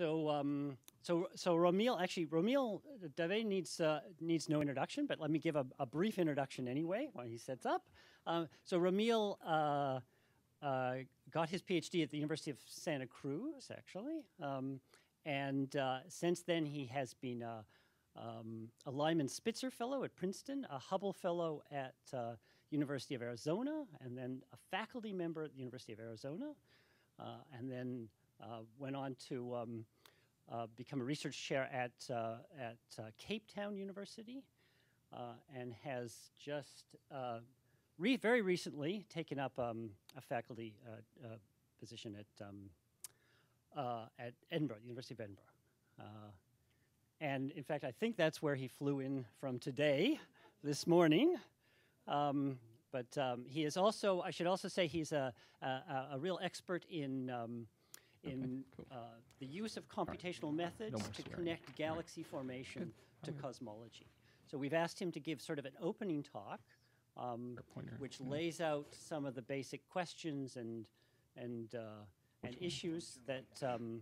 so, um, so, so Romeel, actually, Romeel Dave needs, uh, needs no introduction, but let me give a, a brief introduction anyway while he sets up. Um, so Romeel uh, uh, got his PhD at the University of Santa Cruz, actually. Um, and uh, since then, he has been a, um, a Lyman Spitzer Fellow at Princeton, a Hubble Fellow at uh, University of Arizona, and then a faculty member at the University of Arizona, uh, and then uh, went on to um, uh, become a research chair at, uh, at Cape Town University, and has just re very recently taken up um, a faculty position at, um, at Edinburgh, University of Edinburgh. and in fact, I think that's where he flew in from today, this morning. Um, but um, he is also, I should also say, he's a, a, a real expert in, um, in cool. uh, the use of computational right. methods no to connect galaxy right. formation Good. to cosmology. So we've asked him to give sort of an opening talk, um, which yeah. lays out some of the basic questions and, and, uh, and issues that, um,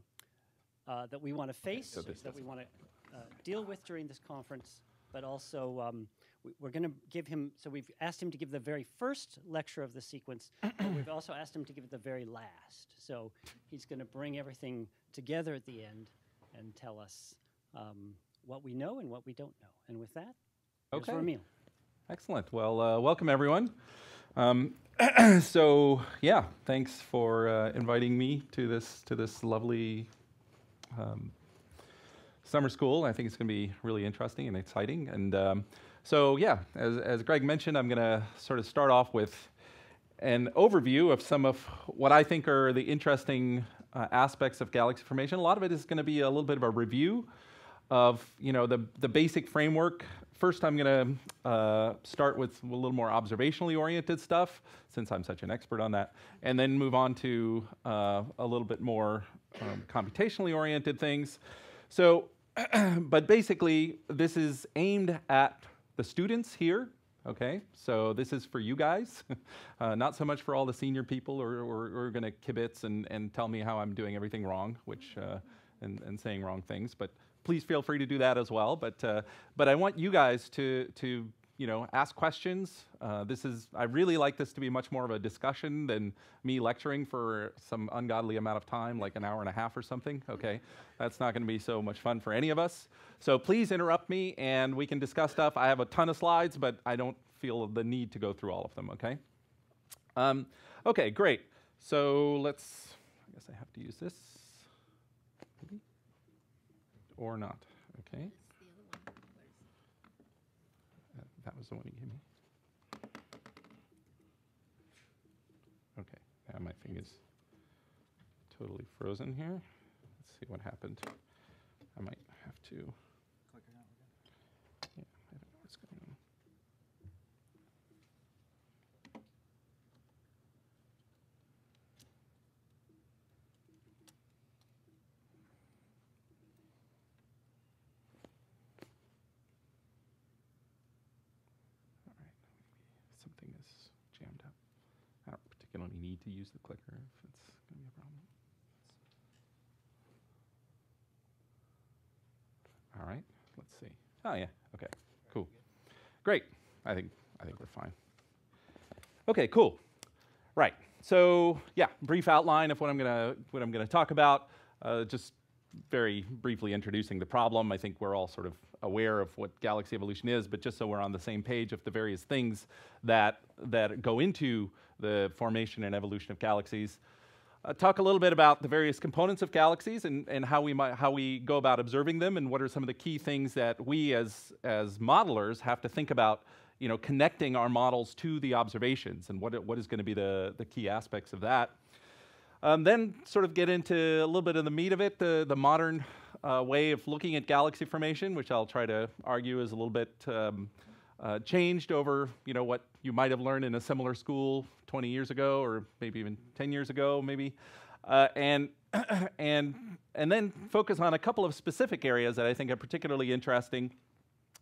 uh, that we want to face, okay, so that we want to uh, deal with during this conference, but also um, we, are going to give him, so we've asked him to give the very first lecture of the sequence, but we've also asked him to give it the very last. So he's going to bring everything together at the end and tell us um, what we know and what we don't know. And with that, okay. Romeel. Excellent. Well, uh, welcome everyone. Um, so yeah, thanks for uh, inviting me to this to this lovely um, summer school. I think it's going to be really interesting and exciting. And um, so yeah, as, as Greg mentioned, I'm going to sort of start off with an overview of some of what I think are the interesting uh, aspects of galaxy formation. A lot of it is going to be a little bit of a review of you know the, the basic framework. First, I'm going to uh, start with a little more observationally oriented stuff, since I'm such an expert on that, and then move on to uh, a little bit more um, computationally oriented things. So, but basically, this is aimed at the students here, okay, so this is for you guys, uh, not so much for all the senior people or, or, or going to kibitz and, and tell me how I'm doing everything wrong, which, uh, and, and saying wrong things, but please feel free to do that as well. But, uh, but I want you guys to, to you know, ask questions. Uh, this is, I really like this to be much more of a discussion than me lecturing for some ungodly amount of time, like an hour and a half or something, okay? That's not gonna be so much fun for any of us. So please interrupt me and we can discuss stuff. I have a ton of slides, but I don't feel the need to go through all of them, okay? Um, okay, great. So let's, I guess I have to use this, maybe, or not, okay? That was the one you gave me. Okay, now my is totally frozen here. Let's see what happened. I might have to. To use the clicker if it's going to be a problem. All right, let's see. Oh yeah, okay, cool. Great, I think, I think we're fine. Okay, cool. Right, so yeah, brief outline of what I'm gonna, what I'm gonna talk about. Uh, just very briefly introducing the problem. I think we're all sort of aware of what galaxy evolution is, but just so we're on the same page of the various things that, that go into the formation and evolution of galaxies. Uh, talk a little bit about the various components of galaxies and, and how, we might, how we go about observing them and what are some of the key things that we as, as modelers have to think about you know, connecting our models to the observations and what, what is going to be the, the key aspects of that. Um, then sort of get into a little bit of the meat of it, the, the modern uh, way of looking at galaxy formation, which I'll try to argue is a little bit um, uh, changed over you know what you might have learned in a similar school 20 years ago, or maybe even 10 years ago, maybe, uh, and and and then focus on a couple of specific areas that I think are particularly interesting.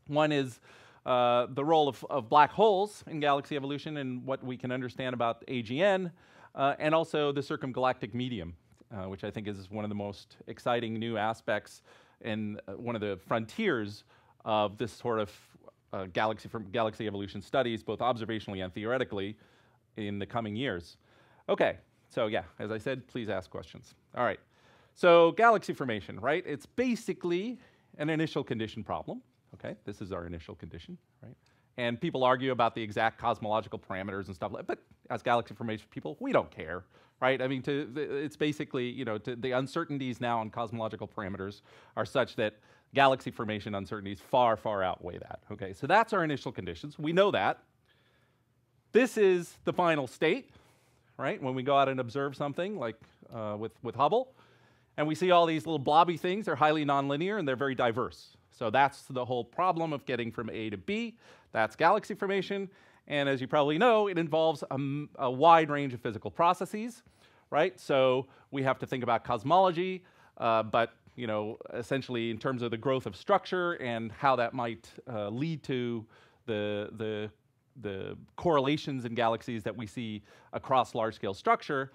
One is uh, the role of, of black holes in galaxy evolution and what we can understand about AGN, uh, and also the circumgalactic medium uh, which I think is one of the most exciting new aspects and one of the frontiers of this sort of uh, galaxy from galaxy evolution studies, both observationally and theoretically, in the coming years. Okay, so yeah, as I said, please ask questions. All right, so galaxy formation, right? It's basically an initial condition problem. Okay, this is our initial condition, right? And people argue about the exact cosmological parameters and stuff like but as galaxy formation people, we don't care, right? I mean, to, it's basically, you know, the uncertainties now on cosmological parameters are such that galaxy formation uncertainties far, far outweigh that, okay? So that's our initial conditions. We know that. This is the final state, right? When we go out and observe something like uh, with, with Hubble, and we see all these little blobby things, they're highly nonlinear and they're very diverse. So that's the whole problem of getting from A to B. That's galaxy formation. And as you probably know, it involves a, a wide range of physical processes, right? So we have to think about cosmology, uh, but you know, essentially in terms of the growth of structure and how that might uh, lead to the, the, the correlations in galaxies that we see across large-scale structure.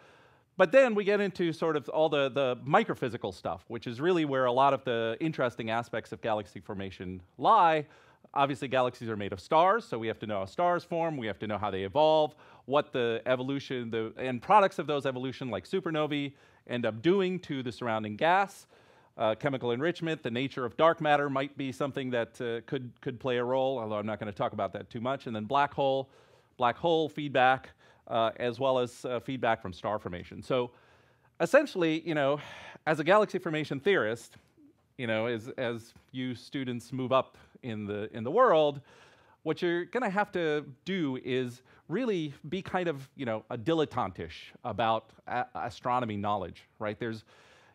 But then we get into sort of all the, the microphysical stuff, which is really where a lot of the interesting aspects of galaxy formation lie. Obviously, galaxies are made of stars, so we have to know how stars form, we have to know how they evolve, what the evolution, the end products of those evolution, like supernovae, end up doing to the surrounding gas. Uh, chemical enrichment, the nature of dark matter might be something that uh, could, could play a role, although I'm not going to talk about that too much. And then black hole, black hole feedback, uh, as well as uh, feedback from star formation. So essentially, you know, as a galaxy formation theorist, you know, as, as you students move up in the, in the world, what you're going to have to do is really be kind of, you know, a dilettantish about astronomy knowledge, right? There's,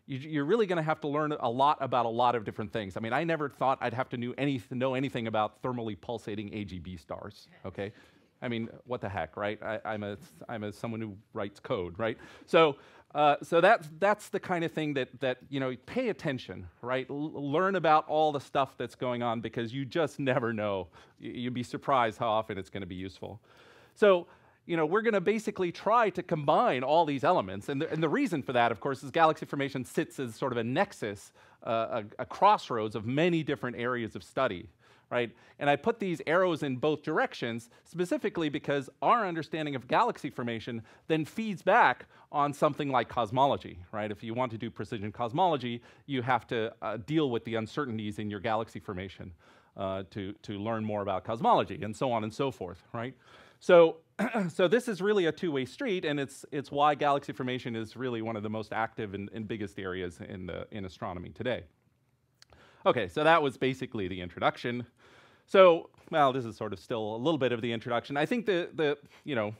you, are really going to have to learn a lot about a lot of different things. I mean, I never thought I'd have to know, any, know anything about thermally pulsating AGB stars, okay? I mean, what the heck, right? I, am a, I'm a someone who writes code, right? So, uh, so that's, that's the kind of thing that, that, you know, pay attention, right? L learn about all the stuff that's going on because you just never know. You'd be surprised how often it's going to be useful. So, you know, we're going to basically try to combine all these elements. And the, and the reason for that, of course, is galaxy formation sits as sort of a nexus, uh, a, a crossroads of many different areas of study right? And I put these arrows in both directions specifically because our understanding of galaxy formation then feeds back on something like cosmology, right? If you want to do precision cosmology, you have to uh, deal with the uncertainties in your galaxy formation uh, to, to learn more about cosmology and so on and so forth, right? So, so this is really a two-way street, and it's, it's why galaxy formation is really one of the most active and, and biggest areas in, the, in astronomy today. Okay, so that was basically the introduction. So, well, this is sort of still a little bit of the introduction. I think the, the you know,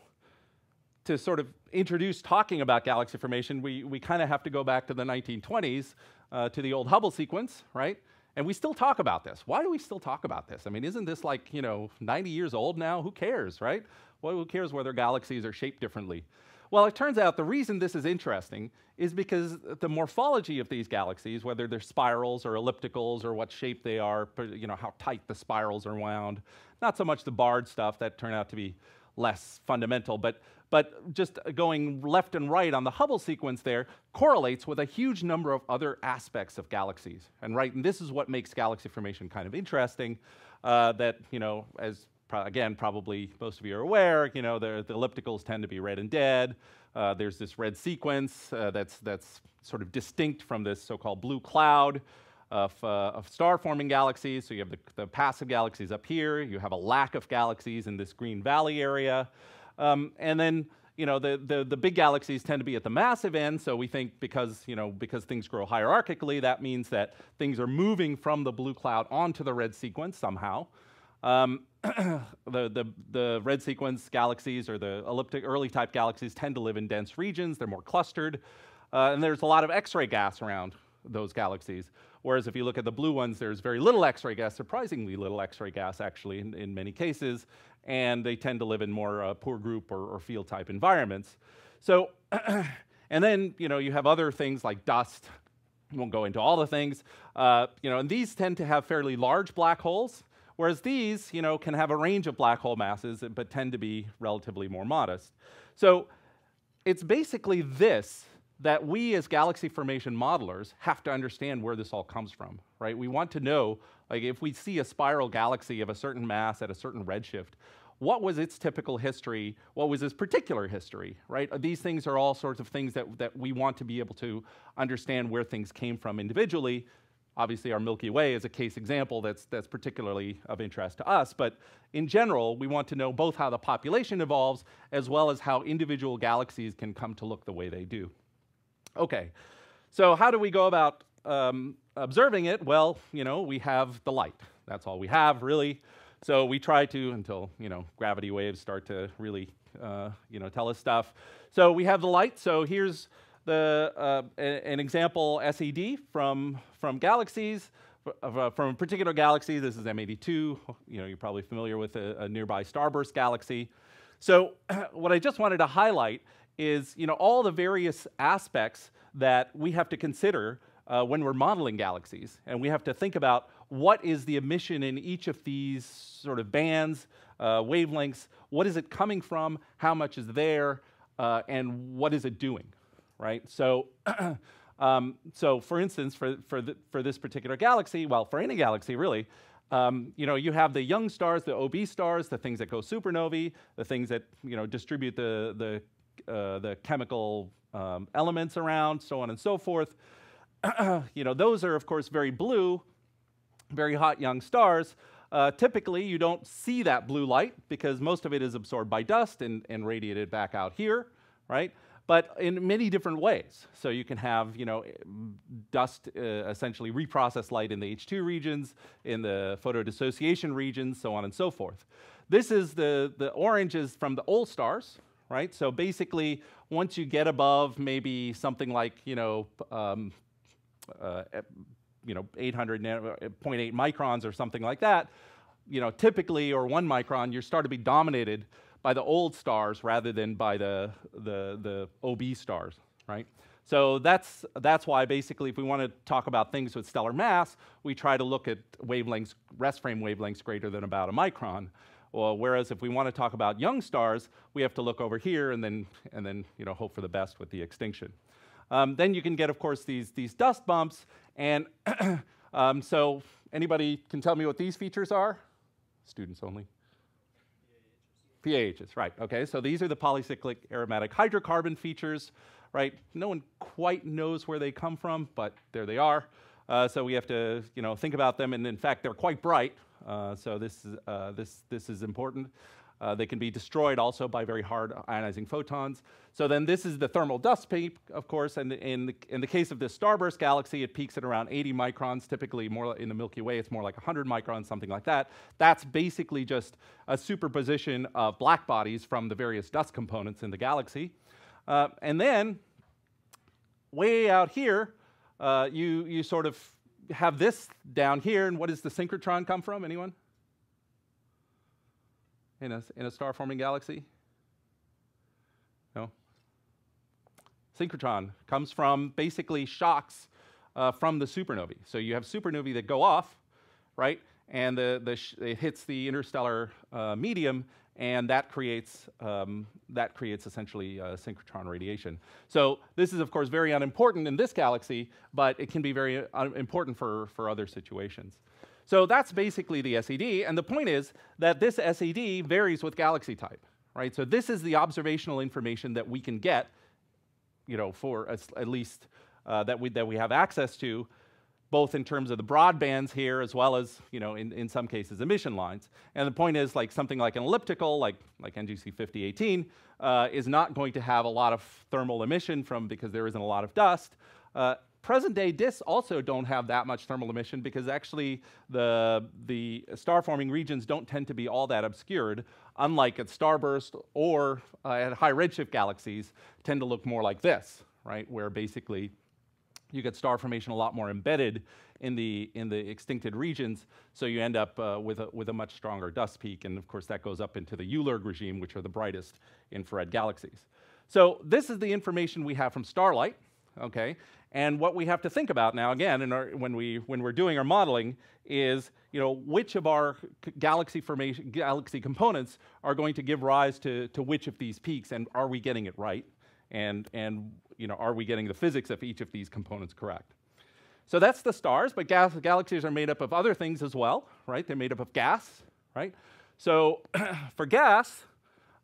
to sort of introduce talking about galaxy formation, we, we kind of have to go back to the 1920s, uh, to the old Hubble sequence, right? And we still talk about this. Why do we still talk about this? I mean, isn't this like, you know, 90 years old now? Who cares, right? Well, who cares whether galaxies are shaped differently? Well, it turns out the reason this is interesting is because the morphology of these galaxies, whether they're spirals or ellipticals or what shape they are, you know, how tight the spirals are wound, not so much the barred stuff that turned out to be less fundamental, but, but just going left and right on the Hubble sequence there correlates with a huge number of other aspects of galaxies. And right, and this is what makes galaxy formation kind of interesting, uh, that, you know, as Pro again, probably most of you are aware, you know, the, the ellipticals tend to be red and dead. Uh, there's this red sequence uh, that's, that's sort of distinct from this so-called blue cloud of, uh, of star-forming galaxies. So you have the, the, passive galaxies up here. You have a lack of galaxies in this green valley area. Um, and then, you know, the, the, the big galaxies tend to be at the massive end. So we think because, you know, because things grow hierarchically, that means that things are moving from the blue cloud onto the red sequence somehow. Um, the, the, the, red sequence galaxies or the elliptic early type galaxies tend to live in dense regions. They're more clustered. Uh, and there's a lot of X-ray gas around those galaxies. Whereas if you look at the blue ones, there's very little X-ray gas, surprisingly little X-ray gas actually in, in, many cases. And they tend to live in more uh, poor group or, or field type environments. So, and then, you know, you have other things like dust. I won't go into all the things. Uh, you know, and these tend to have fairly large black holes. Whereas these, you know, can have a range of black hole masses, but tend to be relatively more modest. So it's basically this that we as galaxy formation modelers have to understand where this all comes from, right? We want to know, like if we see a spiral galaxy of a certain mass at a certain redshift, what was its typical history? What was its particular history, right? These things are all sorts of things that, that we want to be able to understand where things came from individually. Obviously, our Milky Way is a case example that's, that's particularly of interest to us, but in general, we want to know both how the population evolves as well as how individual galaxies can come to look the way they do. Okay, so how do we go about um, observing it? Well, you know, we have the light. That's all we have, really. So we try to until you know gravity waves start to really uh, you know tell us stuff. So we have the light. So here's the uh, an example SED from from galaxies. Uh, from a particular galaxy, this is M82. You know, you're probably familiar with a, a nearby starburst galaxy. So what I just wanted to highlight is you know, all the various aspects that we have to consider uh, when we're modeling galaxies. And we have to think about what is the emission in each of these sort of bands, uh, wavelengths, what is it coming from, how much is there, uh, and what is it doing, right? So, um, so for instance, for, for, the, for this particular galaxy, well, for any galaxy really, um, you know, you have the young stars, the OB stars, the things that go supernovae, the things that you know distribute the the uh, the chemical um, elements around, so on and so forth. you know, those are, of course, very blue, very hot young stars. Uh, typically, you don't see that blue light because most of it is absorbed by dust and, and radiated back out here, right? But in many different ways. So you can have, you know, dust uh, essentially reprocess light in the H2 regions, in the photodissociation regions, so on and so forth. This is the, the oranges from the old stars, right? So basically, once you get above maybe something like, you know, um, uh, you know, 800, 0.8 microns or something like that, you know, typically, or one micron, you start to be dominated by the old stars rather than by the, the, the OB stars, right? So that's, that's why basically if we want to talk about things with stellar mass, we try to look at wavelengths, rest frame wavelengths greater than about a micron. Well, whereas if we want to talk about young stars, we have to look over here and then, and then you know, hope for the best with the extinction. Um, then you can get, of course, these, these dust bumps. And um, so anybody can tell me what these features are? Students only. PAHs, right. Okay, so these are the polycyclic aromatic hydrocarbon features, right? No one quite knows where they come from, but there they are. Uh, so we have to, you know, think about them, and in fact, they're quite bright, uh, so this is, uh, this, this is important. Uh, they can be destroyed also by very hard ionizing photons. So then this is the thermal dust peak, of course, and in the, in the case of this starburst galaxy, it peaks at around 80 microns, typically more in the Milky Way, it's more like 100 microns, something like that. That's basically just a superposition of black bodies from the various dust components in the galaxy. Uh, and then, way out here, uh, you, you sort of have this down here, and what does the synchrotron come from? Anyone? In a, in a star forming galaxy? No? Synchrotron comes from basically shocks uh, from the supernovae. So you have supernovae that go off, right? And the, the it hits the interstellar uh, medium, and that creates, um, that creates essentially uh, synchrotron radiation. So this is, of course, very unimportant in this galaxy, but it can be very uh, important for, for other situations. So that's basically the SED, and the point is that this SED varies with galaxy type, right? So this is the observational information that we can get, you know, for at least uh, that, we, that we have access to both in terms of the broadbands here as well as, you know, in, in some cases, emission lines. And the point is, like something like an elliptical, like, like NGC 5018, uh, is not going to have a lot of thermal emission from because there isn't a lot of dust. Uh, present day disks also don't have that much thermal emission because actually the, the star forming regions don't tend to be all that obscured, unlike at starburst or uh, at high redshift galaxies tend to look more like this, right, where basically you get star formation a lot more embedded in the, in the extincted regions, so you end up uh, with, a, with a much stronger dust peak, and of course that goes up into the ULIRG regime, which are the brightest infrared galaxies. So this is the information we have from starlight, okay? And what we have to think about now, again, our, when, we, when we're doing our modeling, is you know, which of our galaxy formation, galaxy components are going to give rise to, to which of these peaks, and are we getting it right? And, and you know, are we getting the physics of each of these components correct? So that's the stars, but gas, galaxies are made up of other things as well, right? They're made up of gas, right? So for gas,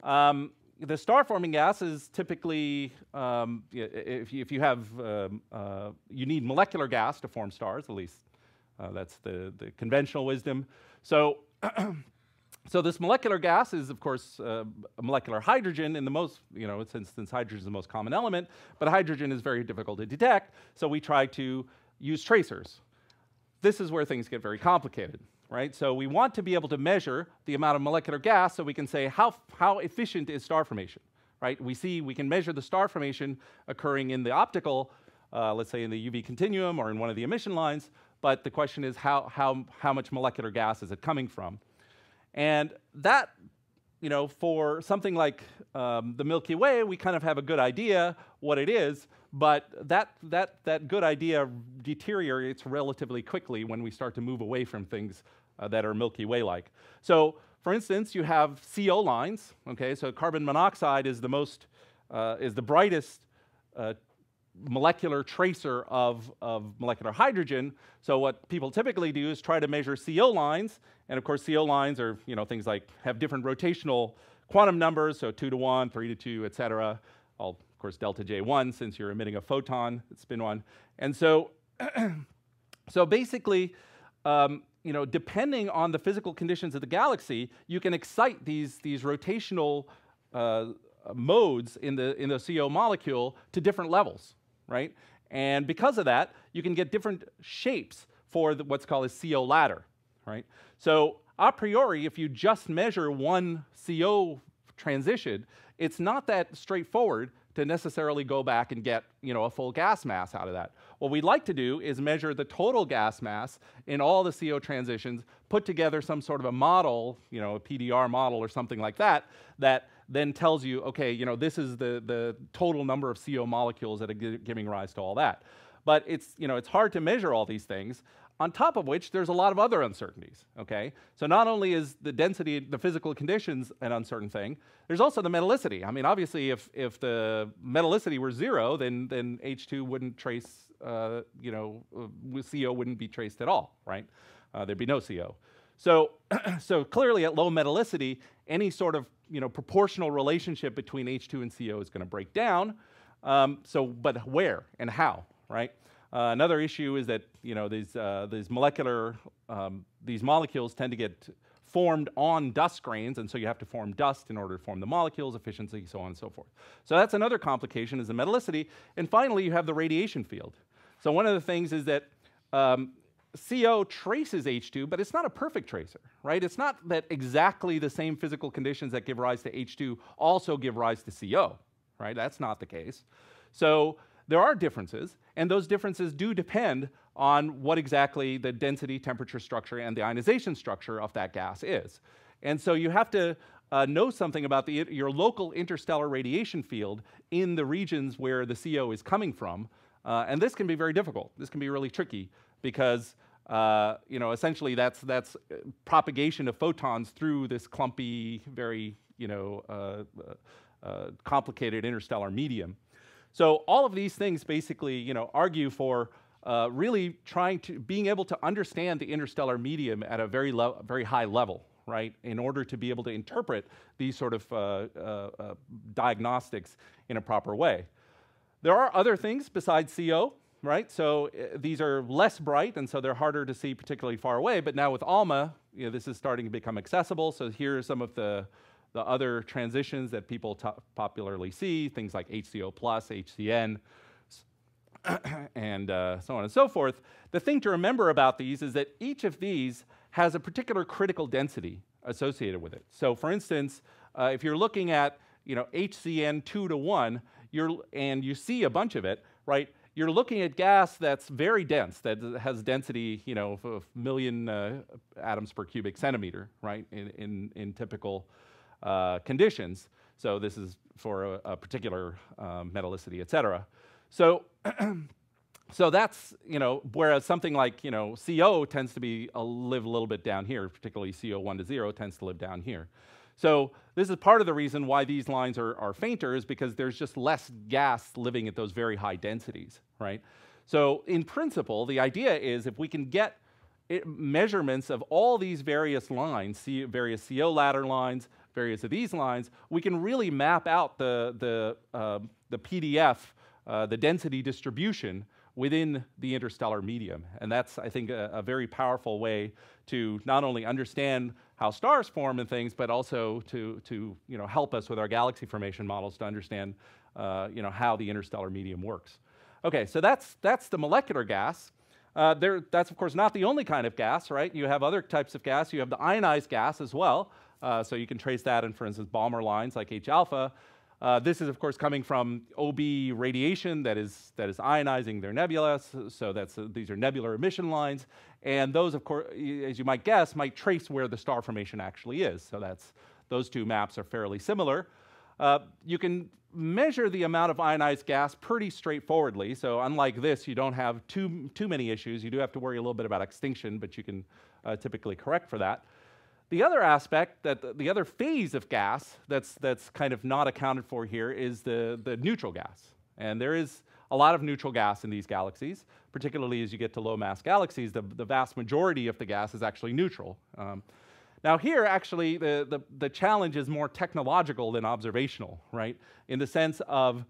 um, the star-forming gas is typically, um, if, you, if, you, have, um, uh, you need molecular gas to form stars, at least uh, that's the, the conventional wisdom. So, so this molecular gas is, of course, uh, molecular hydrogen in the most, you know, since, since hydrogen is the most common element, but hydrogen is very difficult to detect, so we try to use tracers. This is where things get very complicated, right? So we want to be able to measure the amount of molecular gas so we can say how, how efficient is star formation, right? We see we can measure the star formation occurring in the optical, uh, let's say in the UV continuum or in one of the emission lines, but the question is how, how, how much molecular gas is it coming from? And that, you know, for something like um, the Milky Way, we kind of have a good idea what it is, but that, that, that good idea deteriorates relatively quickly when we start to move away from things uh, that are Milky Way-like. So, for instance, you have CO lines, okay, so carbon monoxide is the most, uh, is the brightest uh, molecular tracer of, of molecular hydrogen. So what people typically do is try to measure CO lines, and of course CO lines are you know things like have different rotational quantum numbers, so two to one, three to two, et cetera. All of course delta J1 since you're emitting a photon, spin one. And so, so basically, um, you know, depending on the physical conditions of the galaxy, you can excite these, these rotational uh, modes in the, in the CO molecule to different levels right? And because of that, you can get different shapes for the, what's called a CO ladder, right? So a priori, if you just measure one CO transition, it's not that straightforward to necessarily go back and get you know, a full gas mass out of that. What we'd like to do is measure the total gas mass in all the CO transitions, put together some sort of a model, you know, a PDR model or something like that, that then tells you, okay, you know, this is the, the total number of CO molecules that are giving rise to all that. But it's, you know, it's hard to measure all these things, on top of which there's a lot of other uncertainties, okay? So not only is the density, the physical conditions an uncertain thing, there's also the metallicity. I mean, obviously, if, if the metallicity were zero, then, then H2 wouldn't trace, uh, you know, uh, CO wouldn't be traced at all, right? Uh, there'd be no CO. So, so clearly at low metallicity, any sort of you know, proportional relationship between H2 and CO is going to break down. Um, so, but where and how, right? Uh, another issue is that you know these uh, these molecular um, these molecules tend to get formed on dust grains, and so you have to form dust in order to form the molecules, efficiency, so on and so forth. So that's another complication is the metallicity. And finally, you have the radiation field. So one of the things is that um, CO traces H2, but it's not a perfect tracer, right? It's not that exactly the same physical conditions that give rise to H2 also give rise to CO, right? That's not the case. So there are differences, and those differences do depend on what exactly the density, temperature structure, and the ionization structure of that gas is. And so you have to uh, know something about the, your local interstellar radiation field in the regions where the CO is coming from. Uh, and this can be very difficult. This can be really tricky because uh, you know, essentially that's, that's uh, propagation of photons through this clumpy, very you know, uh, uh, complicated interstellar medium. So all of these things basically you know, argue for uh, really trying to, being able to understand the interstellar medium at a very, very high level, right, in order to be able to interpret these sort of diagnostics in a proper way. There are other things besides CO right? So uh, these are less bright, and so they're harder to see particularly far away. But now with ALMA, you know, this is starting to become accessible. So here are some of the, the other transitions that people popularly see, things like HCO plus, HCN, and uh, so on and so forth. The thing to remember about these is that each of these has a particular critical density associated with it. So for instance, uh, if you're looking at you know, HCN 2 to 1, you're, and you see a bunch of it, right? you're looking at gas that's very dense, that has density, you know, of a million uh, atoms per cubic centimeter, right, in, in, in typical uh, conditions. So this is for a, a particular um, metallicity, et cetera. So, so that's, you know, whereas something like, you know, CO tends to be a live a little bit down here, particularly CO1 to 0 tends to live down here. So this is part of the reason why these lines are, are fainter is because there's just less gas living at those very high densities, right? So in principle, the idea is if we can get it, measurements of all these various lines, various CO ladder lines, various of these lines, we can really map out the, the, uh, the PDF, uh, the density distribution within the interstellar medium. And that's, I think, a, a, very powerful way to not only understand how stars form and things, but also to, to you know, help us with our galaxy formation models to understand uh, you know, how the interstellar medium works. Okay, so that's, that's the molecular gas. Uh, there, that's, of course, not the only kind of gas, right? You have other types of gas. You have the ionized gas as well. Uh, so you can trace that in, for instance, Balmer lines like H alpha. Uh, this is, of course, coming from OB radiation that is, that is ionizing their nebula. So that's, uh, these are nebular emission lines. And those, of course, as you might guess, might trace where the star formation actually is. So that's, those two maps are fairly similar. Uh, you can measure the amount of ionized gas pretty straightforwardly. So unlike this, you don't have too, too many issues. You do have to worry a little bit about extinction, but you can uh, typically correct for that. The other aspect, that the other phase of gas that's, that's kind of not accounted for here is the, the neutral gas. And there is a lot of neutral gas in these galaxies, particularly as you get to low mass galaxies, the, the vast majority of the gas is actually neutral. Um, now here, actually, the, the, the challenge is more technological than observational, right? In the sense of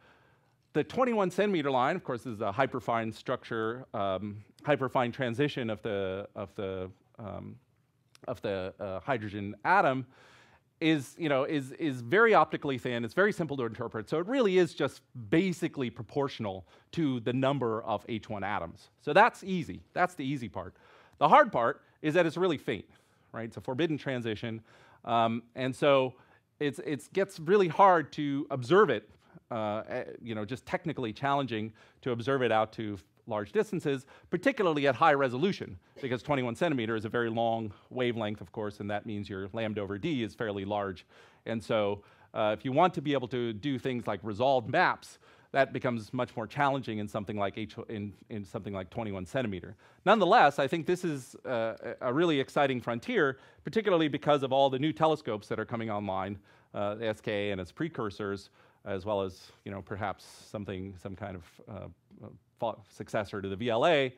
the 21 centimeter line, of course, is a hyperfine structure, um, hyperfine transition of the, of the, um, of the uh, hydrogen atom is, you know, is, is very optically thin. It's very simple to interpret. So it really is just basically proportional to the number of H1 atoms. So that's easy. That's the easy part. The hard part is that it's really faint right? It's a forbidden transition. Um, and so it gets really hard to observe it, uh, eh, you know, just technically challenging to observe it out to large distances, particularly at high resolution, because 21 centimeter is a very long wavelength, of course, and that means your lambda over d is fairly large. And so uh, if you want to be able to do things like resolved maps, that becomes much more challenging in something like H in, in something like 21 centimeter. Nonetheless, I think this is uh, a really exciting frontier, particularly because of all the new telescopes that are coming online, uh, the SKA and its precursors, as well as you know perhaps something some kind of uh, successor to the VLA.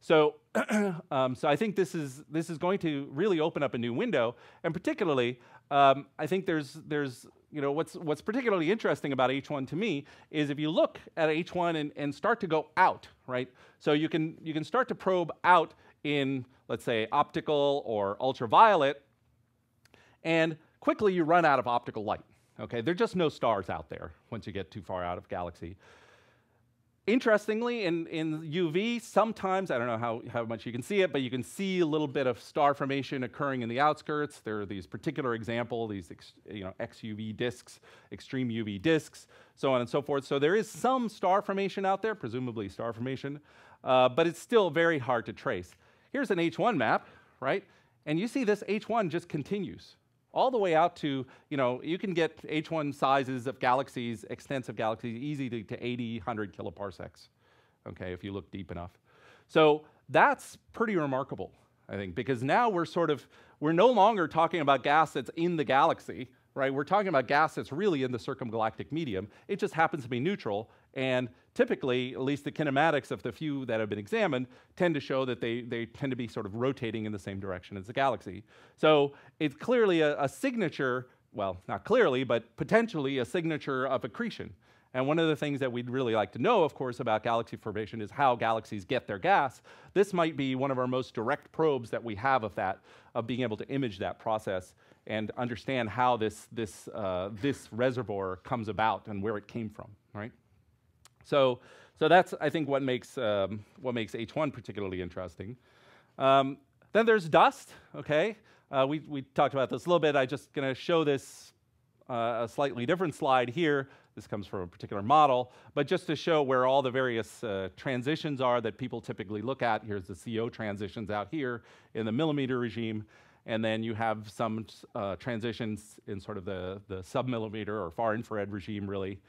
So, um, so I think this is this is going to really open up a new window, and particularly, um, I think there's there's you know, what's, what's particularly interesting about H1 to me is if you look at H1 and, and start to go out, right? So you can, you can start to probe out in, let's say, optical or ultraviolet, and quickly you run out of optical light. Okay, there are just no stars out there once you get too far out of galaxy. Interestingly, in, in UV, sometimes, I don't know how, how much you can see it, but you can see a little bit of star formation occurring in the outskirts. There are these particular example, these ex, you know, XUV disks, extreme UV disks, so on and so forth. So there is some star formation out there, presumably star formation, uh, but it's still very hard to trace. Here's an H1 map, right? And you see this H1 just continues all the way out to, you know, you can get H1 sizes of galaxies, extensive galaxies, easy to, to 80, 100 kiloparsecs, okay, if you look deep enough. So that's pretty remarkable, I think, because now we're sort of, we're no longer talking about gas that's in the galaxy, right? We're talking about gas that's really in the circumgalactic medium. It just happens to be neutral, and typically, at least the kinematics of the few that have been examined, tend to show that they, they tend to be sort of rotating in the same direction as the galaxy. So it's clearly a, a signature, well, not clearly, but potentially a signature of accretion. And one of the things that we'd really like to know, of course, about galaxy formation is how galaxies get their gas. This might be one of our most direct probes that we have of that, of being able to image that process and understand how this, this, uh, this reservoir comes about and where it came from, right? So, so that's, I think, what makes, um, what makes H1 particularly interesting. Um, then there's dust, okay? Uh, we, we talked about this a little bit. I'm just going to show this uh, a slightly different slide here. This comes from a particular model, but just to show where all the various uh, transitions are that people typically look at. Here's the CO transitions out here in the millimeter regime, and then you have some uh, transitions in sort of the, the submillimeter or far infrared regime, really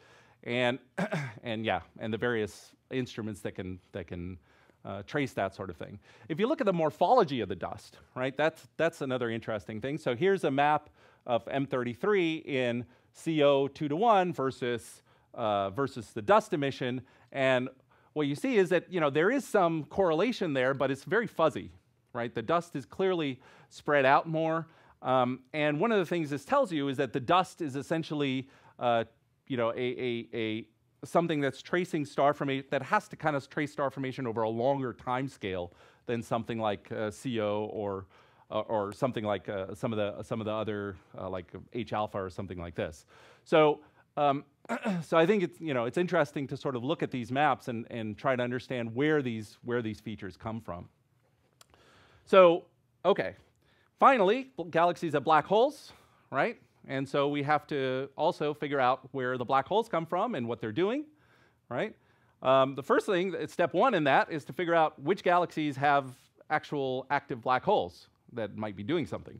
and and yeah, and the various instruments that can that can uh, trace that sort of thing. If you look at the morphology of the dust, right, that's that's another interesting thing. So here's a map of M33 in CO 2 to 1 versus, uh, versus the dust emission. And what you see is that you know, there is some correlation there, but it's very fuzzy, right? The dust is clearly spread out more. Um, and one of the things this tells you is that the dust is essentially uh, you know, a, a, a, something that's tracing star formation, that has to kind of trace star formation over a longer time scale than something like uh, CO or, uh, or something like uh, some, of the, some of the other, uh, like H alpha or something like this. So, um, so I think it's, you know, it's interesting to sort of look at these maps and, and try to understand where these, where these features come from. So, okay, finally, galaxies have black holes, right? And so we have to also figure out where the black holes come from and what they're doing, right? Um, the first thing, step one in that, is to figure out which galaxies have actual active black holes that might be doing something.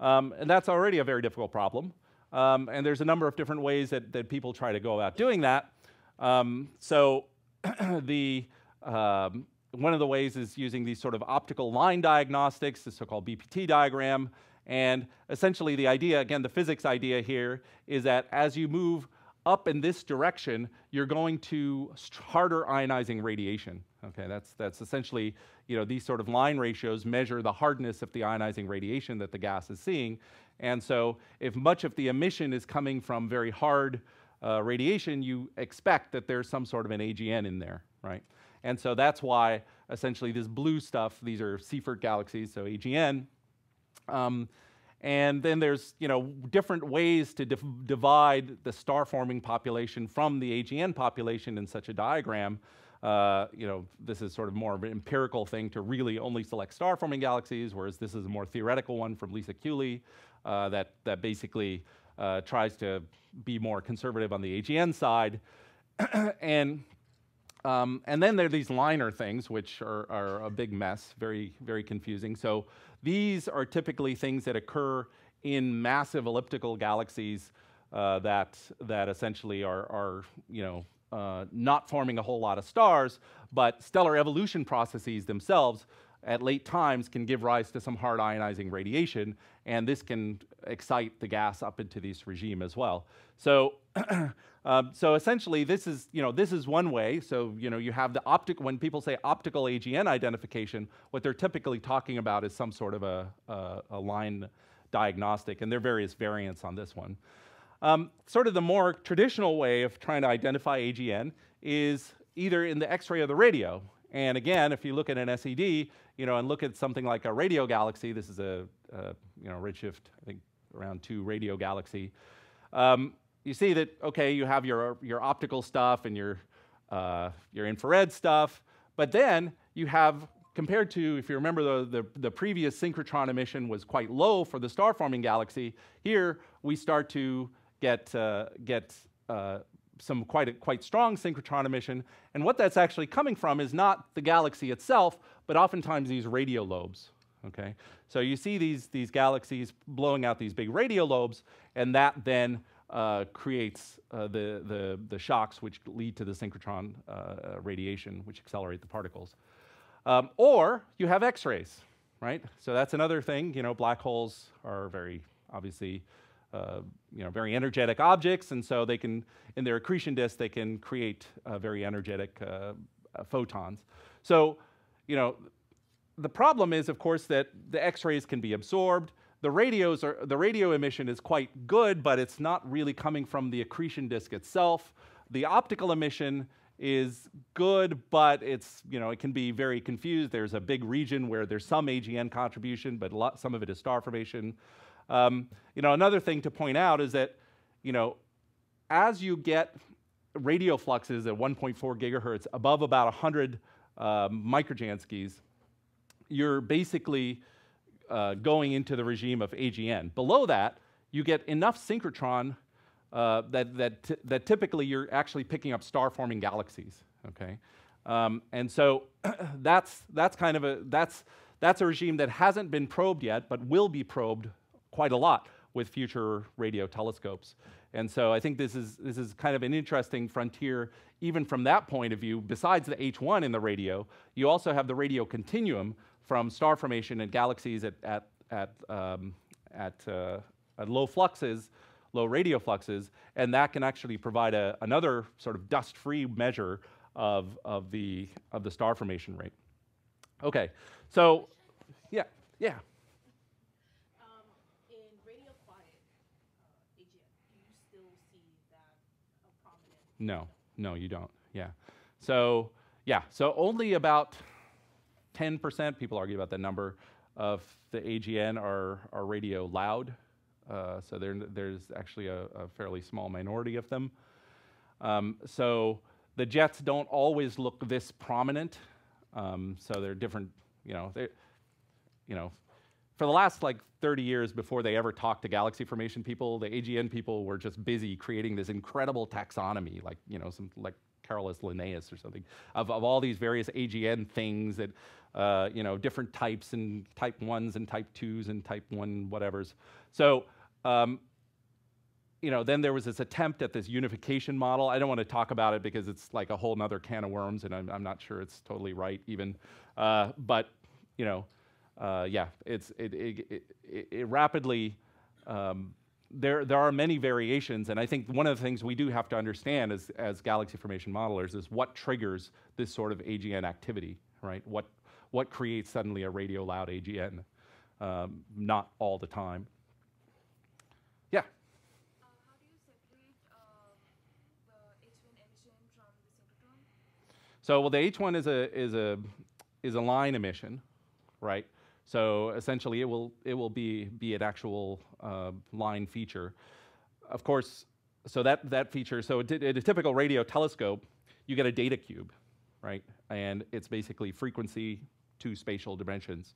Um, and that's already a very difficult problem. Um, and there's a number of different ways that, that people try to go about doing that. Um, so the, um, one of the ways is using these sort of optical line diagnostics, the so-called BPT diagram, and essentially, the idea, again, the physics idea here, is that as you move up in this direction, you're going to harder ionizing radiation. Okay, that's, that's essentially, you know, these sort of line ratios measure the hardness of the ionizing radiation that the gas is seeing. And so if much of the emission is coming from very hard uh, radiation, you expect that there's some sort of an AGN in there, right? And so that's why essentially this blue stuff, these are Seyfert galaxies, so AGN, um, and then there's you know different ways to divide the star-forming population from the AGN population in such a diagram. Uh, you know, this is sort of more of an empirical thing to really only select star-forming galaxies, whereas this is a more theoretical one from Lisa Kewley uh, that that basically uh, tries to be more conservative on the AGN side, and um, and then there are these LINER things, which are, are, a big mess, very, very confusing. So these are typically things that occur in massive elliptical galaxies uh, that, that essentially are, are you know, uh, not forming a whole lot of stars, but stellar evolution processes themselves at late times can give rise to some hard ionizing radiation, and this can excite the gas up into this regime as well. So Um, so essentially, this is, you know, this is one way. So, you know, you have the optic, when people say optical AGN identification, what they're typically talking about is some sort of a, a, a line diagnostic, and there are various variants on this one. Um, sort of the more traditional way of trying to identify AGN is either in the X-ray or the radio. And again, if you look at an SED, you know, and look at something like a radio galaxy, this is a, a you know, redshift, I think around two radio galaxy. Um, you see that, okay, you have your, your optical stuff and your, uh, your infrared stuff, but then you have, compared to, if you remember, the, the, the previous synchrotron emission was quite low for the star-forming galaxy, here we start to get, uh, get uh, some quite, quite strong synchrotron emission, and what that's actually coming from is not the galaxy itself, but oftentimes these radio lobes. Okay, so you see these, these galaxies blowing out these big radio lobes, and that then uh, creates uh, the, the, the, shocks which lead to the synchrotron uh, radiation, which accelerate the particles. Um, or you have X-rays, right? So that's another thing. You know, black holes are very obviously, you know, very energetic objects, and so they can, in their accretion disk, they can create uh, very energetic uh, photons. So, you know, the problem is, of course, that the X-rays can be absorbed the radios are, the radio emission is quite good, but it's not really coming from the accretion disk itself. The optical emission is good, but it's, you know, it can be very confused. There's a big region where there's some AGN contribution, but lot, some of it is star formation. Um, you know, another thing to point out is that, you know, as you get radio fluxes at 1.4 gigahertz above about 100 uh, microjanskys, you're basically uh, going into the regime of AGN. Below that, you get enough synchrotron uh, that, that, that typically you're actually picking up star-forming galaxies, okay? Um, and so that's, that's kind of a, that's, that's a regime that hasn't been probed yet, but will be probed quite a lot with future radio telescopes. And so I think this is, this is kind of an interesting frontier, even from that point of view. Besides the H1 in the radio, you also have the radio continuum, from star formation and galaxies at, at, at, um, at uh, at low fluxes, low radio fluxes, and that can actually provide a, another sort of dust-free measure of, of, the, of the star formation rate. Okay, so, yeah, yeah. Um, in radio quiet uh, AGN, do you still see that uh, prominent? No, no, you don't. Yeah. So, yeah, so only about 10%, people argue about that number, of the AGN are, are radio loud. Uh, so there, there's actually a, a, fairly small minority of them. Um, so the jets don't always look this prominent. Um, so they're different, you know, they you know, for the last like 30 years before they ever talked to galaxy formation people, the AGN people were just busy creating this incredible taxonomy, like, you know, some like Carolus Linnaeus or something, of, of all these various AGN things that, uh, you know, different types and type ones and type twos and type one whatevers. So, um, you know, then there was this attempt at this unification model. I don't want to talk about it because it's like a whole nother can of worms, and I'm, I'm not sure it's totally right even. Uh, but, you know, uh, yeah, it's, it, it, it, it rapidly um, there, there are many variations, and I think one of the things we do have to understand as, as galaxy formation modelers is what triggers this sort of AGN activity, right? What, what creates suddenly a radio loud AGN? Um, not all the time. Yeah? Uh, how do you separate um, the H1 emission from the synchrotron? So, well, the H1 is a, is a, is a line emission, right? So essentially, it will, it will be, be an actual uh, line feature. Of course, so that, that feature, so in a typical radio telescope, you get a data cube, right? And it's basically frequency to spatial dimensions.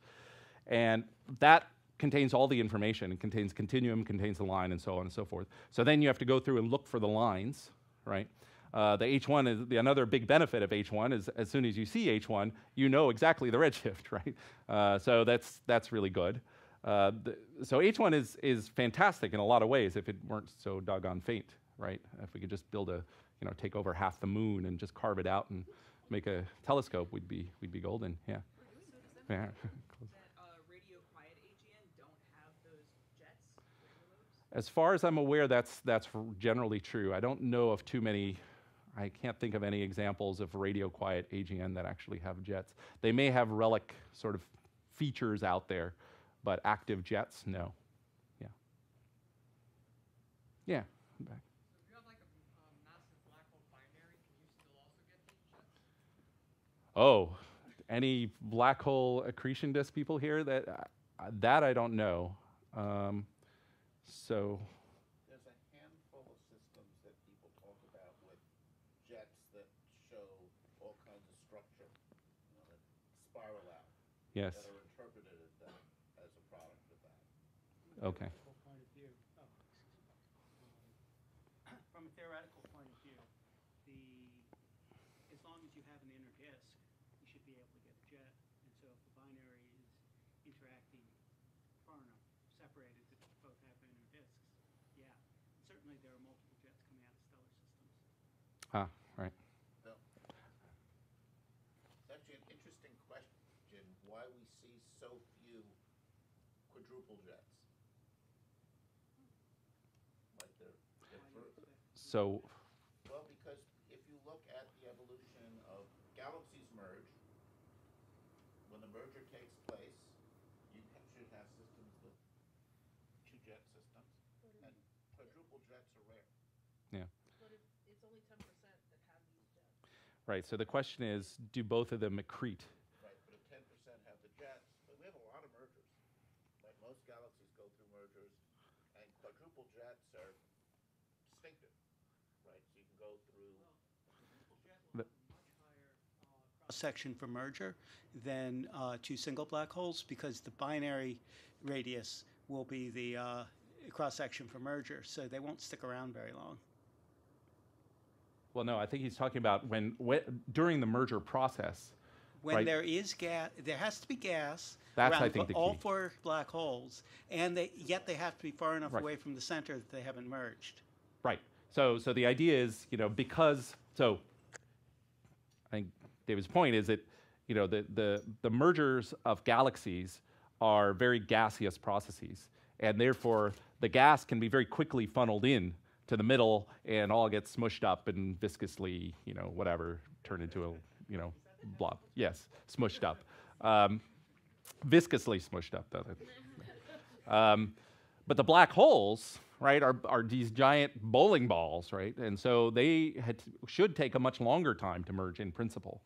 And that contains all the information. It contains continuum, contains the line, and so on and so forth. So then you have to go through and look for the lines, right? Uh, the H1 is the, another big benefit of H1 is as soon as you see H1, you know exactly the redshift, right? Uh, so that's that's really good. Uh, the, so H1 is is fantastic in a lot of ways if it weren't so doggone faint, right? If we could just build a, you know, take over half the moon and just carve it out and make a telescope, we'd be we'd be golden. Yeah. So yeah. that, uh, radio quiet AGN don't have those jets? As far as I'm aware, that's that's generally true. I don't know of too many I can't think of any examples of radio quiet AGN that actually have jets. They may have relic sort of features out there, but active jets, no. Yeah. Yeah. Back. So if you have like a um, massive black hole binary, can you still also get these jets? Oh, any black hole accretion disk people here? That uh, that I don't know. Um, so Yes. That are interpreted as, that, as a product of that. Okay. Point of view. Oh, um, from a theoretical point of view, the as long as you have an inner disk, you should be able to get a jet. And so if the binary is interacting far enough separated to both have inner disks, yeah. Certainly there are multiple jets coming out of stellar systems. Ah, right. So. Well, because if you look at the evolution of galaxies merge, when the merger takes place, you should have systems with two jet systems, and quadruple jets are rare. Yeah. But it, it's only 10% that have these jets. Right. So the question is, do both of them accrete? Right, but if 10% have the jets, but we have a lot of mergers. Like most galaxies go through mergers, and quadruple jets are distinctive go through. Section for merger than uh, two single black holes because the binary radius will be the uh, cross section for merger, so they won't stick around very long. Well, no, I think he's talking about when, when during the merger process. When right? there is gas, there has to be gas That's, around I think, the all key. four black holes, and they, yet they have to be far enough right. away from the center that they haven't merged. Right. So, so the idea is, you know, because, so David's point is that, you know, the, the, the mergers of galaxies are very gaseous processes. and therefore the gas can be very quickly funneled in to the middle, and all gets smushed up and viscously, you know, whatever, turned into a, you know, blob. Yes, smushed up. Um, viscously smushed up. Um, but the black holes, right, are, are these giant bowling balls, right? And so they had should take a much longer time to merge in principle,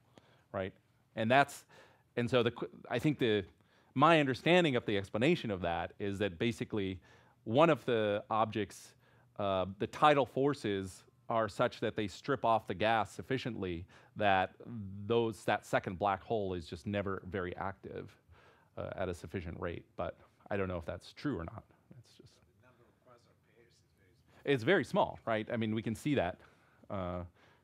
right? And that's, and so the, I think the, my understanding of the explanation of that is that basically one of the objects, uh, the tidal forces are such that they strip off the gas sufficiently that those that second black hole is just never very active uh, at a sufficient rate. But I don't know if that's true or not. It's just it's very small, right? I mean, we can see that. Uh,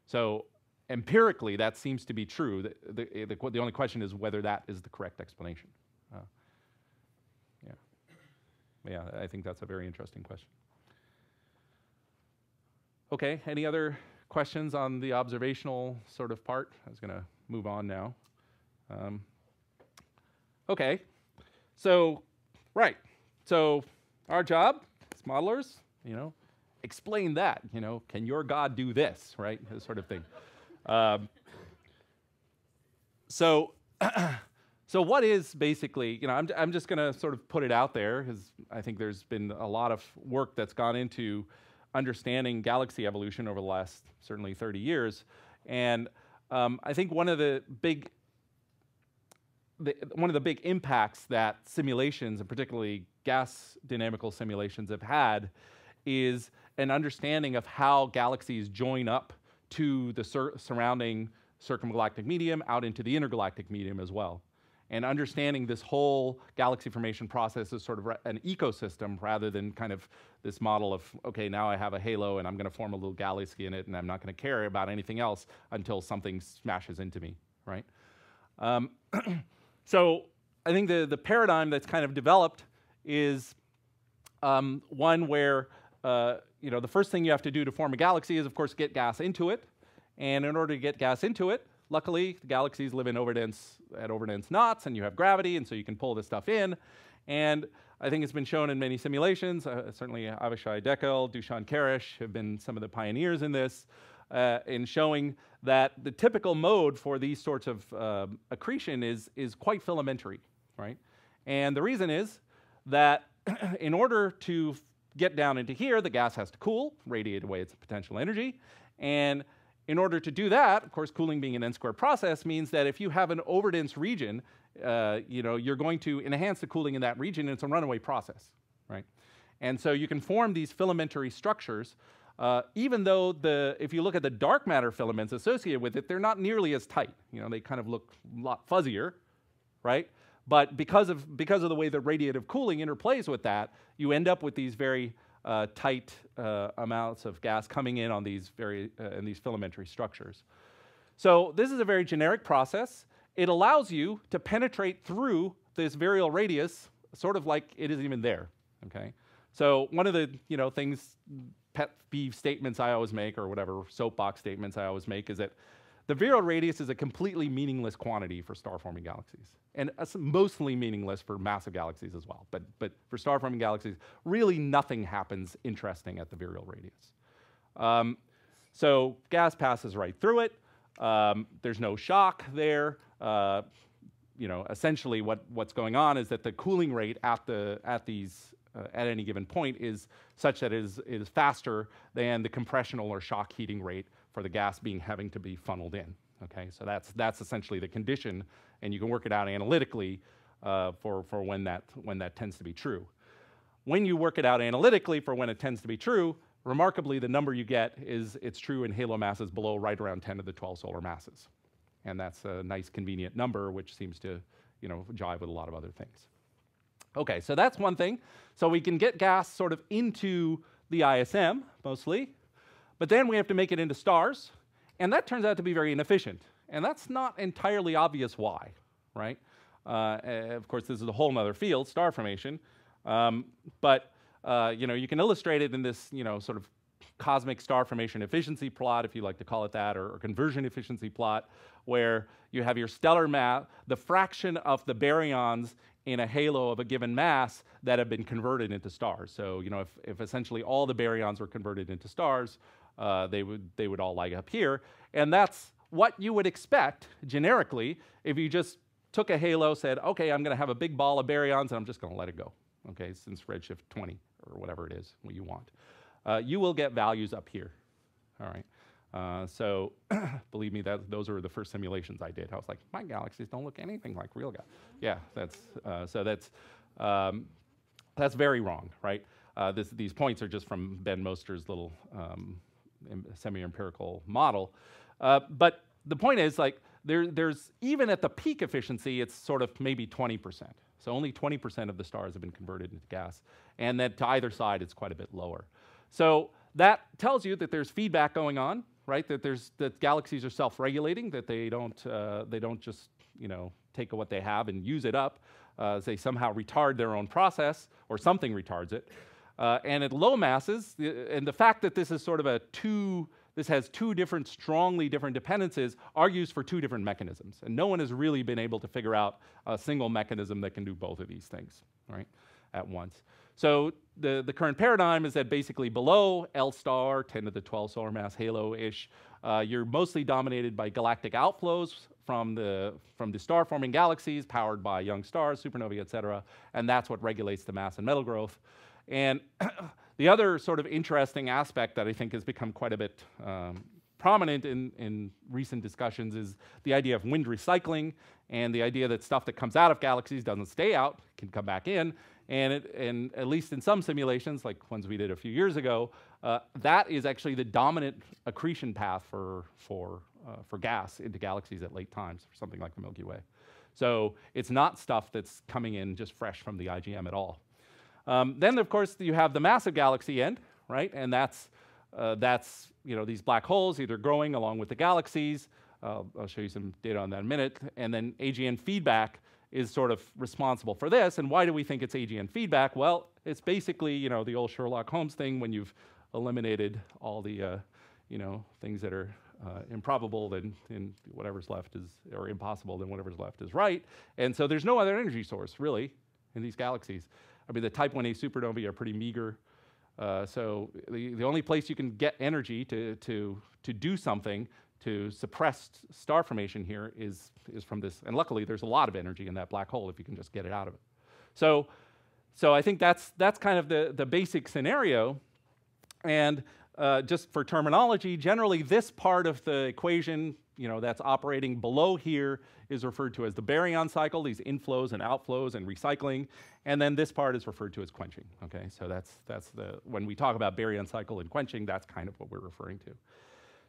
so empirically, that seems to be true. The, the, the, the only question is whether that is the correct explanation. Uh, yeah. Yeah, I think that's a very interesting question. Okay, any other questions on the observational sort of part? I was going to move on now. Um, okay, so, right. So, our job as modelers, you know, explain that. You know, can your God do this, right? This sort of thing. Um, so, so what is basically, you know, I'm, I'm just going to sort of put it out there because I think there's been a lot of work that's gone into understanding galaxy evolution over the last certainly 30 years. And um, I think one of the big the, one of the big impacts that simulations, and particularly gas dynamical simulations, have had is an understanding of how galaxies join up to the sur- surrounding circumgalactic medium out into the intergalactic medium as well. And understanding this whole galaxy formation process as sort of an ecosystem rather than kind of this model of, okay, now I have a halo and I'm going to form a little galaxy in it and I'm not going to care about anything else until something smashes into me, right? Um, so I think the, the paradigm that's kind of developed is um, one where uh, you know the first thing you have to do to form a galaxy is, of course, get gas into it. And in order to get gas into it, luckily the galaxies live in overdense at overdense knots, and you have gravity, and so you can pull this stuff in. And I think it's been shown in many simulations. Uh, certainly, Avishai Dekel, Dušan Kereš have been some of the pioneers in this, uh, in showing that the typical mode for these sorts of uh, accretion is, is quite filamentary, right? And the reason is that in order to get down into here, the gas has to cool, radiate away its potential energy. And in order to do that, of course, cooling being an n squared process means that if you have an overdense region, uh, you know, you're going to enhance the cooling in that region, and it's a runaway process, right? And so you can form these filamentary structures, uh, even though the, if you look at the dark matter filaments associated with it, they're not nearly as tight. You know, they kind of look a lot fuzzier, right? But because of, because of the way the radiative cooling interplays with that, you end up with these very uh, tight uh, amounts of gas coming in on these very uh, in these filamentary structures. So this is a very generic process. It allows you to penetrate through this virial radius, sort of like it isn't even there. Okay. So one of the you know things, pet peeve statements I always make, or whatever soapbox statements I always make, is that the virial radius is a completely meaningless quantity for star-forming galaxies, and it's mostly meaningless for massive galaxies as well. But but for star-forming galaxies, really nothing happens interesting at the virial radius. Um, so gas passes right through it. Um, there's no shock there. Uh, you know, essentially what, what's going on is that the cooling rate at the at these uh, at any given point is such that it is, it is faster than the compressional or shock heating rate for the gas being having to be funneled in. Okay, so that's that's essentially the condition, and you can work it out analytically uh, for for when that when that tends to be true. When you work it out analytically for when it tends to be true, remarkably, the number you get is it's true in halo masses below right around 10 to the 12 solar masses. And that's a nice, convenient number, which seems to, you know, jive with a lot of other things. Okay, so that's one thing. So we can get gas sort of into the ISM, mostly, but then we have to make it into stars, and that turns out to be very inefficient. And that's not entirely obvious why, right? Uh, eh, of course, this is a whole other field, star formation. Um, but uh, you know, you can illustrate it in this, you know, sort of cosmic star formation efficiency plot, if you like to call it that, or, or conversion efficiency plot, where you have your stellar mass, the fraction of the baryons in a halo of a given mass that have been converted into stars. So, you know, if, if essentially all the baryons were converted into stars, uh, they, would, they would all light up here. And that's what you would expect generically if you just took a halo, said, okay, I'm going to have a big ball of baryons and I'm just going to let it go, okay, since redshift 20 or whatever it is, what you want. Uh, you will get values up here, all right? Uh, so believe me, that those are the first simulations I did. I was like, my galaxies don't look anything like real galaxies. Yeah, that's uh, so that's um, that's very wrong, right? Uh, this, these points are just from Ben Moster's little um, semi-empirical model. Uh, but the point is, like, there, there's even at the peak efficiency, it's sort of maybe 20%. So only 20% of the stars have been converted into gas, and then to either side, it's quite a bit lower. So that tells you that there's feedback going on, right? That there's that galaxies are self-regulating, that they don't uh, they don't just you know take what they have and use it up. Uh, they somehow retard their own process, or something retards it. Uh, and at low masses, and the fact that this is sort of a two this has two different, strongly different dependencies, argues for two different mechanisms. And no one has really been able to figure out a single mechanism that can do both of these things, right, at once. So the, the current paradigm is that basically below L star, 10 to the 12 solar mass halo-ish, uh, you're mostly dominated by galactic outflows from the, from the star-forming galaxies powered by young stars, supernovae, et cetera, and that's what regulates the mass and metal growth. And the other sort of interesting aspect that I think has become quite a bit um, prominent in, in recent discussions is the idea of wind recycling and the idea that stuff that comes out of galaxies doesn't stay out, can come back in. And, it, and at least in some simulations, like ones we did a few years ago, uh, that is actually the dominant accretion path for, for, uh, for gas into galaxies at late times, for something like the Milky Way. So it's not stuff that's coming in just fresh from the IGM at all. Um, then, of course, you have the massive galaxy end, right? And that's, uh, that's you know, these black holes either growing along with the galaxies. Uh, I'll show you some data on that in a minute. And then AGN feedback is sort of responsible for this. And why do we think it's AGN feedback? Well, it's basically, you know, the old Sherlock Holmes thing when you've eliminated all the, uh, you know, things that are uh, improbable, then, then whatever's left is, or impossible, then whatever's left is right. And so there's no other energy source, really, in these galaxies. I mean, the Type 1a supernovae are pretty meager. Uh, so the, the only place you can get energy to, to, to do something to suppress star formation here is, is from this. And luckily, there's a lot of energy in that black hole if you can just get it out of it. So, so I think that's, that's kind of the, the basic scenario. And uh, just for terminology, generally this part of the equation, you know, that's operating below here is referred to as the baryon cycle, these inflows and outflows and recycling. And then this part is referred to as quenching, okay? So that's, that's the, when we talk about baryon cycle and quenching, that's kind of what we're referring to.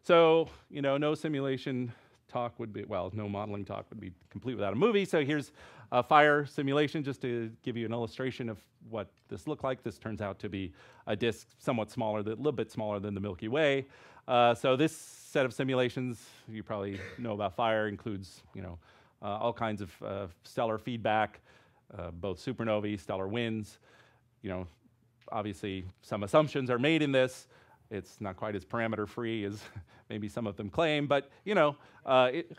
So, you know, no simulation talk would be, well, no modeling talk would be complete without a movie. So here's a FIRE simulation just to give you an illustration of what this looked like. This turns out to be a disk somewhat smaller, a little bit smaller than the Milky Way. Uh, so this set of simulations, you probably know about FIRE, includes, you know, uh, all kinds of uh, stellar feedback, uh, both supernovae, stellar winds. You know, obviously some assumptions are made in this. It's not quite as parameter free as maybe some of them claim, but you know, uh, it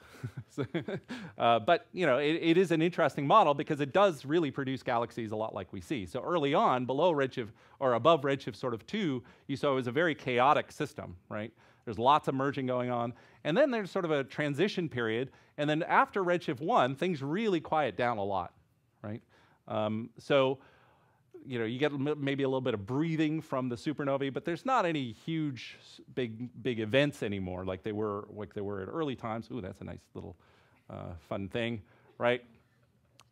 uh, but you know, it, it is an interesting model because it does really produce galaxies a lot like we see. So early on, below redshift or above redshift sort of two, you saw it was a very chaotic system, right? There's lots of merging going on, and then there's sort of a transition period, and then after redshift one, things really quiet down a lot, right? Um, so you know, you get maybe a little bit of breathing from the supernovae, but there's not any huge, big, big events anymore like they were like they were at early times. Ooh, that's a nice little uh, fun thing, right?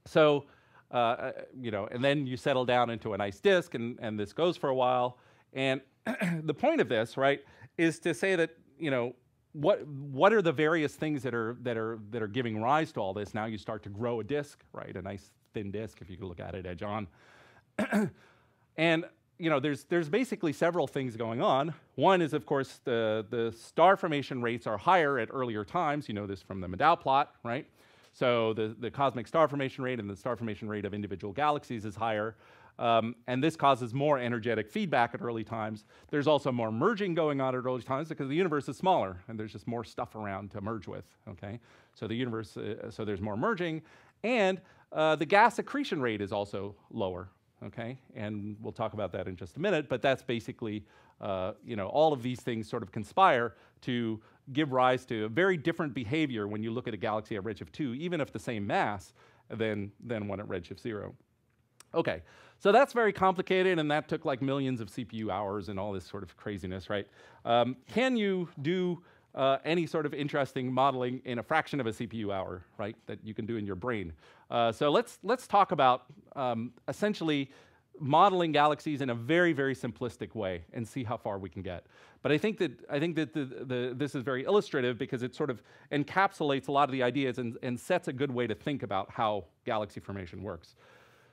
So, uh, uh you know, and then you settle down into a nice disk, and, and this goes for a while. And the point of this, right, is to say that you know what what are the various things that are that are that are giving rise to all this? Now you start to grow a disk, right? A nice thin disk, if you could look at it edge on. and you know, there's, there's basically several things going on. One is, of course, the, the star formation rates are higher at earlier times. You know this from the Madau plot, right? So the, the cosmic star formation rate and the star formation rate of individual galaxies is higher. Um, and this causes more energetic feedback at early times. There's also more merging going on at early times because the universe is smaller and there's just more stuff around to merge with. Okay, so the universe, uh, so there's more merging, and uh, the gas accretion rate is also lower. Okay, and we'll talk about that in just a minute. But that's basically, uh, you know, all of these things sort of conspire to give rise to a very different behavior when you look at a galaxy at redshift 2, even if the same mass, than, than one at redshift 0. Okay, so that's very complicated, and that took like millions of CPU hours and all this sort of craziness, right? Um, can you do uh, any sort of interesting modeling in a fraction of a CPU hour, right? That you can do in your brain. Uh, so let's let's talk about um, essentially modeling galaxies in a very very simplistic way and see how far we can get. But I think that I think that the, the, this is very illustrative because it sort of encapsulates a lot of the ideas and, and sets a good way to think about how galaxy formation works.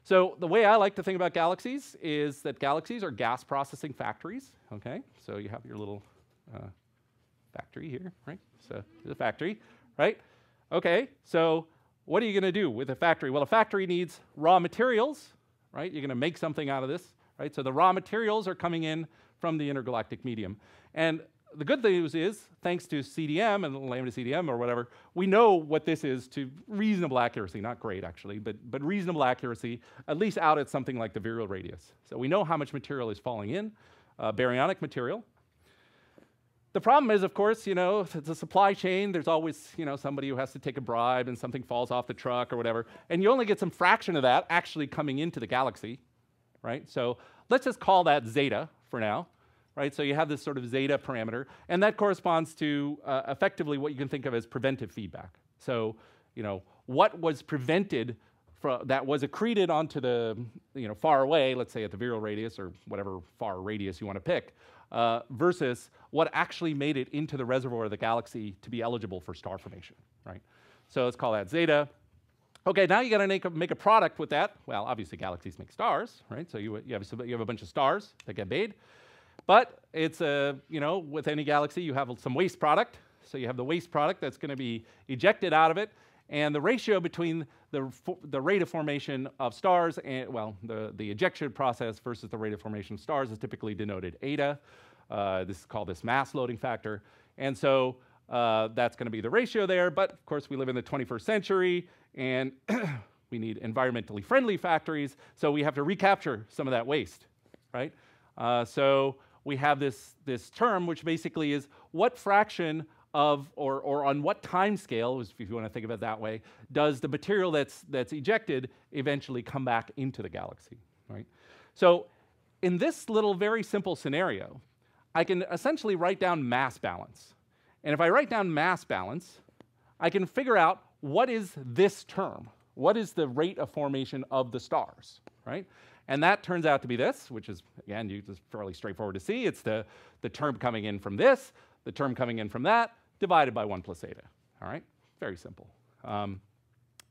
So the way I like to think about galaxies is that galaxies are gas processing factories. Okay, so you have your little uh, factory here, right? So the factory, right? Okay, so what are you going to do with a factory? Well, a factory needs raw materials, right? You're going to make something out of this, right? So the raw materials are coming in from the intergalactic medium. And the good news is, thanks to CDM and Lambda CDM or whatever, we know what this is to reasonable accuracy, not great actually, but, but reasonable accuracy, at least out at something like the virial radius. So we know how much material is falling in, uh, baryonic material. The problem is, of course, you know, it's a supply chain. There's always, you know, somebody who has to take a bribe and something falls off the truck or whatever. And you only get some fraction of that actually coming into the galaxy, right? So let's just call that zeta for now right? So you have this sort of zeta parameter, and that corresponds to uh, effectively what you can think of as preventive feedback. So, you know, what was prevented that was accreted onto the, you know, far away, let's say at the virial radius or whatever far radius you want to pick, uh, versus what actually made it into the reservoir of the galaxy to be eligible for star formation, right? So let's call that zeta. Okay, now you got to make a, make a product with that. Well, obviously galaxies make stars, right? So you, you, have, you have a bunch of stars that get made. But it's a, you know, with any galaxy, you have some waste product. So you have the waste product that's going to be ejected out of it. And the ratio between the, the rate of formation of stars and, well, the, the ejection process versus the rate of formation of stars is typically denoted eta. Uh, this is called this mass loading factor. And so uh, that's going to be the ratio there. But of course, we live in the 21st century and we need environmentally friendly factories. So we have to recapture some of that waste, right? Uh, so we have this, this term, which basically is what fraction of, or, or on what time scale, if you want to think of it that way, does the material that's, that's ejected eventually come back into the galaxy, right? So in this little very simple scenario, I can essentially write down mass balance. And if I write down mass balance, I can figure out what is this term? What is the rate of formation of the stars, right? And that turns out to be this, which is, again, you just fairly straightforward to see. It's the, the term coming in from this, the term coming in from that, divided by 1 plus eta. All right? Very simple. Um,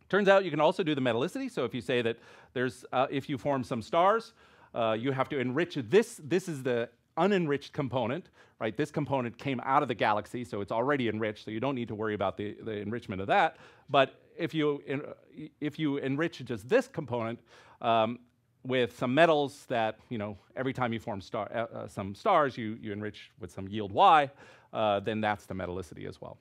turns out you can also do the metallicity. So if you say that there's, uh, if you form some stars, uh, you have to enrich this. This is the unenriched component, right? This component came out of the galaxy, so it's already enriched, so you don't need to worry about the, the enrichment of that. But if you, if you enrich just this component, um, with some metals that, you know, every time you form star, uh, uh, some stars, you, you enrich with some yield Y, uh, then that's the metallicity as well.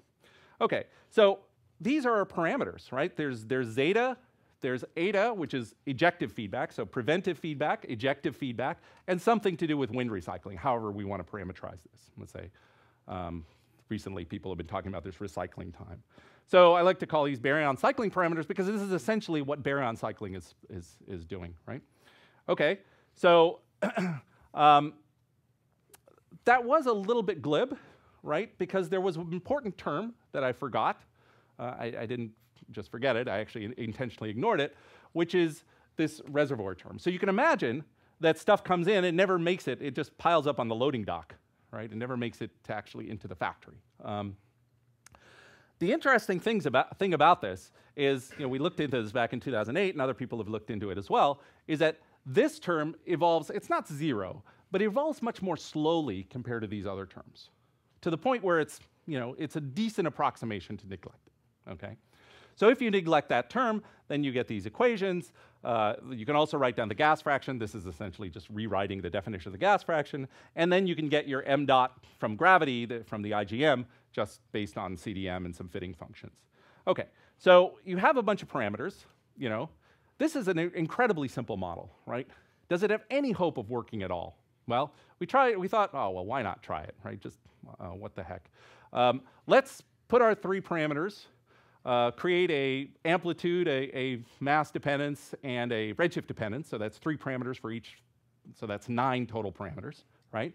Okay, so these are our parameters, right? There's, there's zeta, there's eta, which is ejective feedback, so preventive feedback, ejective feedback, and something to do with wind recycling, however we want to parameterize this. Let's say um, recently people have been talking about this recycling time. So I like to call these baryon cycling parameters because this is essentially what baryon cycling is, is, is doing, right? Okay, so um, that was a little bit glib, right? Because there was an important term that I forgot. Uh, I, I, didn't just forget it, I actually intentionally ignored it, which is this reservoir term. So you can imagine that stuff comes in, it never makes it, it just piles up on the loading dock, right? It never makes it to actually into the factory. Um, the interesting things about, thing about this is, you know, we looked into this back in 2008, and other people have looked into it as well, is that this term evolves, it's not zero, but it evolves much more slowly compared to these other terms, to the point where it's, you know, it's a decent approximation to neglect. Okay? So if you neglect that term, then you get these equations. Uh, you can also write down the gas fraction. This is essentially just rewriting the definition of the gas fraction. And then you can get your m dot from gravity, the, from the IGM, just based on CDM and some fitting functions. Okay, so you have a bunch of parameters, you know. This is an incredibly simple model, right? Does it have any hope of working at all? Well, we tried, we thought, oh, well, why not try it, right? Just, uh, what the heck. Um, let's put our three parameters, uh, create a amplitude, a, a, mass dependence, and a redshift dependence. So that's three parameters for each. So that's nine total parameters, right?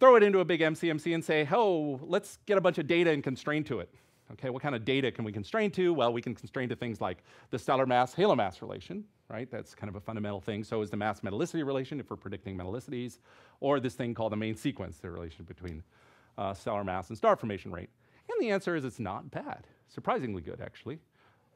Throw it into a big MCMC and say, oh, let's get a bunch of data and constrain to it. Okay, what kind of data can we constrain to? Well, we can constrain to things like the stellar mass halo mass relation, right? That's kind of a fundamental thing. So is the mass metallicity relation if we're predicting metallicities, or this thing called the main sequence, the relation between uh, stellar mass and star formation rate. And the answer is it's not bad, surprisingly good actually.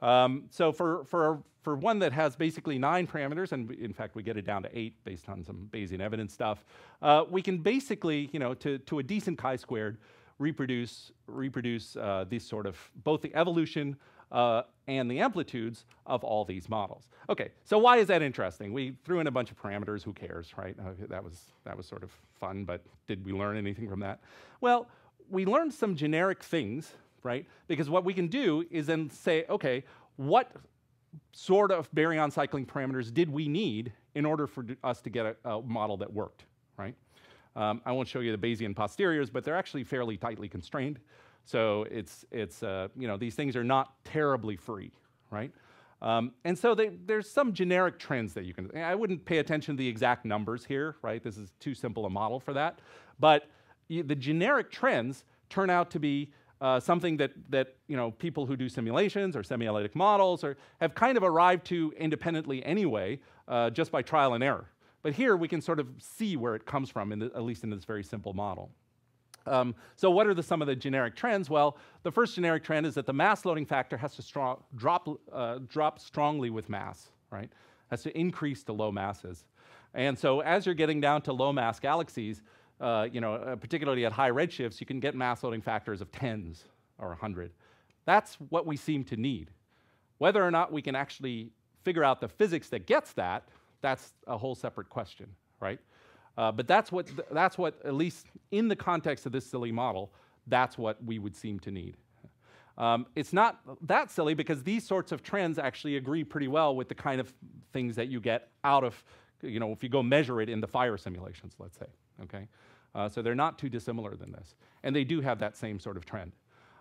Um, so for, for, for one that has basically nine parameters, and in fact we get it down to eight based on some Bayesian evidence stuff, uh, we can basically, you know, to, to a decent chi-squared, reproduce, reproduce uh, these sort of, both the evolution uh, and the amplitudes of all these models. Okay, so why is that interesting? We threw in a bunch of parameters, who cares, right? Uh, that, was, that was sort of fun, but did we learn anything from that? Well, we learned some generic things, right? Because what we can do is then say, okay, what sort of baryon cycling parameters did we need in order for us to get a, a model that worked? Um, I won't show you the Bayesian posteriors, but they're actually fairly tightly constrained. So it's, it's uh, you know, these things are not terribly free, right? Um, and so they, there's some generic trends that you can, I wouldn't pay attention to the exact numbers here, right? This is too simple a model for that. But the generic trends turn out to be uh, something that, that you know, people who do simulations or semi-analytic models or have kind of arrived to independently anyway, uh, just by trial and error. But here we can sort of see where it comes from, the, at least in this very simple model. Um, so what are the, some of the generic trends? Well, the first generic trend is that the mass loading factor has to strong, drop, uh, drop strongly with mass, right? Has to increase to low masses. And so as you're getting down to low mass galaxies, uh, you know, uh, particularly at high redshifts, you can get mass loading factors of tens or 100. That's what we seem to need. Whether or not we can actually figure out the physics that gets that, that's a whole separate question, right? Uh, but that's what, th that's what, at least in the context of this silly model, that's what we would seem to need. Um, it's not that silly because these sorts of trends actually agree pretty well with the kind of things that you get out of, you know, if you go measure it in the FIRE simulations, let's say, okay? Uh, so they're not too dissimilar than this. And they do have that same sort of trend.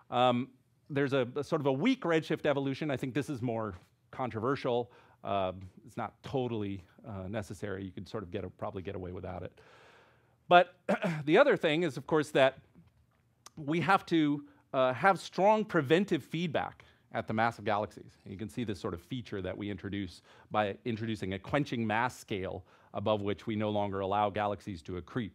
Um, there's a, a, sort of a weak redshift evolution. I think this is more controversial. Uh, it's not totally uh, necessary. You could sort of get a, probably get away without it. But the other thing is, of course, that we have to uh, have strong preventive feedback at the massive galaxies. And you can see this sort of feature that we introduce by introducing a quenching mass scale above which we no longer allow galaxies to accrete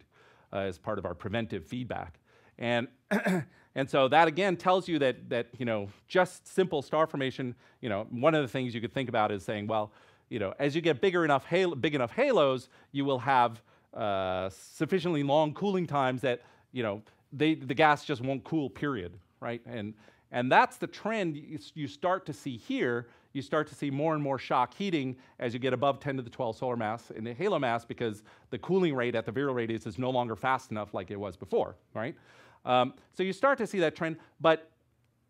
uh, as part of our preventive feedback. And, and so that again tells you that, that, you know, just simple star formation, you know, one of the things you could think about is saying, well, you know, as you get bigger enough halo, big enough halos, you will have uh, sufficiently long cooling times that, you know, they, the gas just won't cool, period, right? And, and that's the trend you, start to see here. You start to see more and more shock heating as you get above 10 to the 12 solar mass in the halo mass because the cooling rate at the virial radius is no longer fast enough like it was before, right? Um, so you start to see that trend, but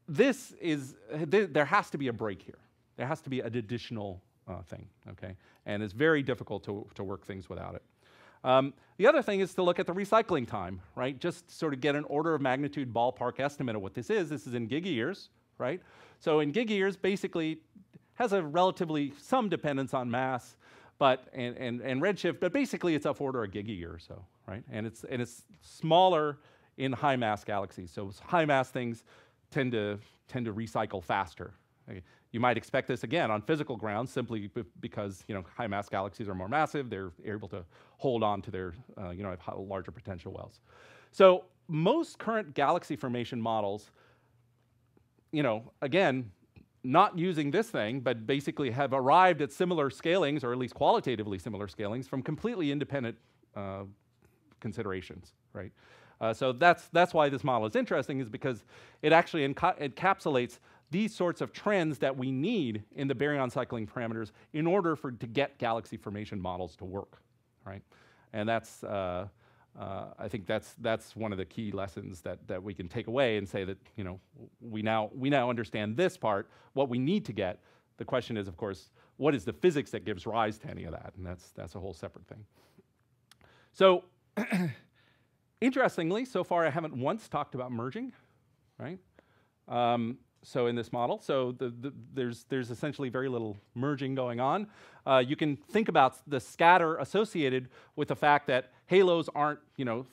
this is, th there has to be a break here. There has to be an additional uh, thing, okay? And it's very difficult to, to work things without it. Um, the other thing is to look at the recycling time, right? Just sort of get an order of magnitude ballpark estimate of what this is. This is in gigayears, right? So in gigayears, basically has a relatively some dependence on mass, but and, and, and redshift, but basically it's up order a gigayear or so, right? And it's and it's smaller in high mass galaxies. So high mass things tend to tend to recycle faster. Okay. You might expect this again on physical grounds simply because you know high mass galaxies are more massive. They're able to hold on to their uh, you know have larger potential wells. So most current galaxy formation models, you know, again, not using this thing, but basically have arrived at similar scalings, or at least qualitatively similar scalings, from completely independent uh, considerations, right? Uh, so that's, that's why this model is interesting, is because it actually enca encapsulates these sorts of trends that we need in the baryon cycling parameters in order for to get galaxy formation models to work, right? And that's uh, uh, I think that's that's one of the key lessons that that we can take away and say that you know we now we now understand this part. What we need to get. The question is, of course, what is the physics that gives rise to any of that? And that's that's a whole separate thing. So, interestingly, so far I haven't once talked about merging, right? Um, so in this model, so the, the, there's, there's essentially very little merging going on. Uh, you can think about the scatter associated with the fact that halos aren't, you know,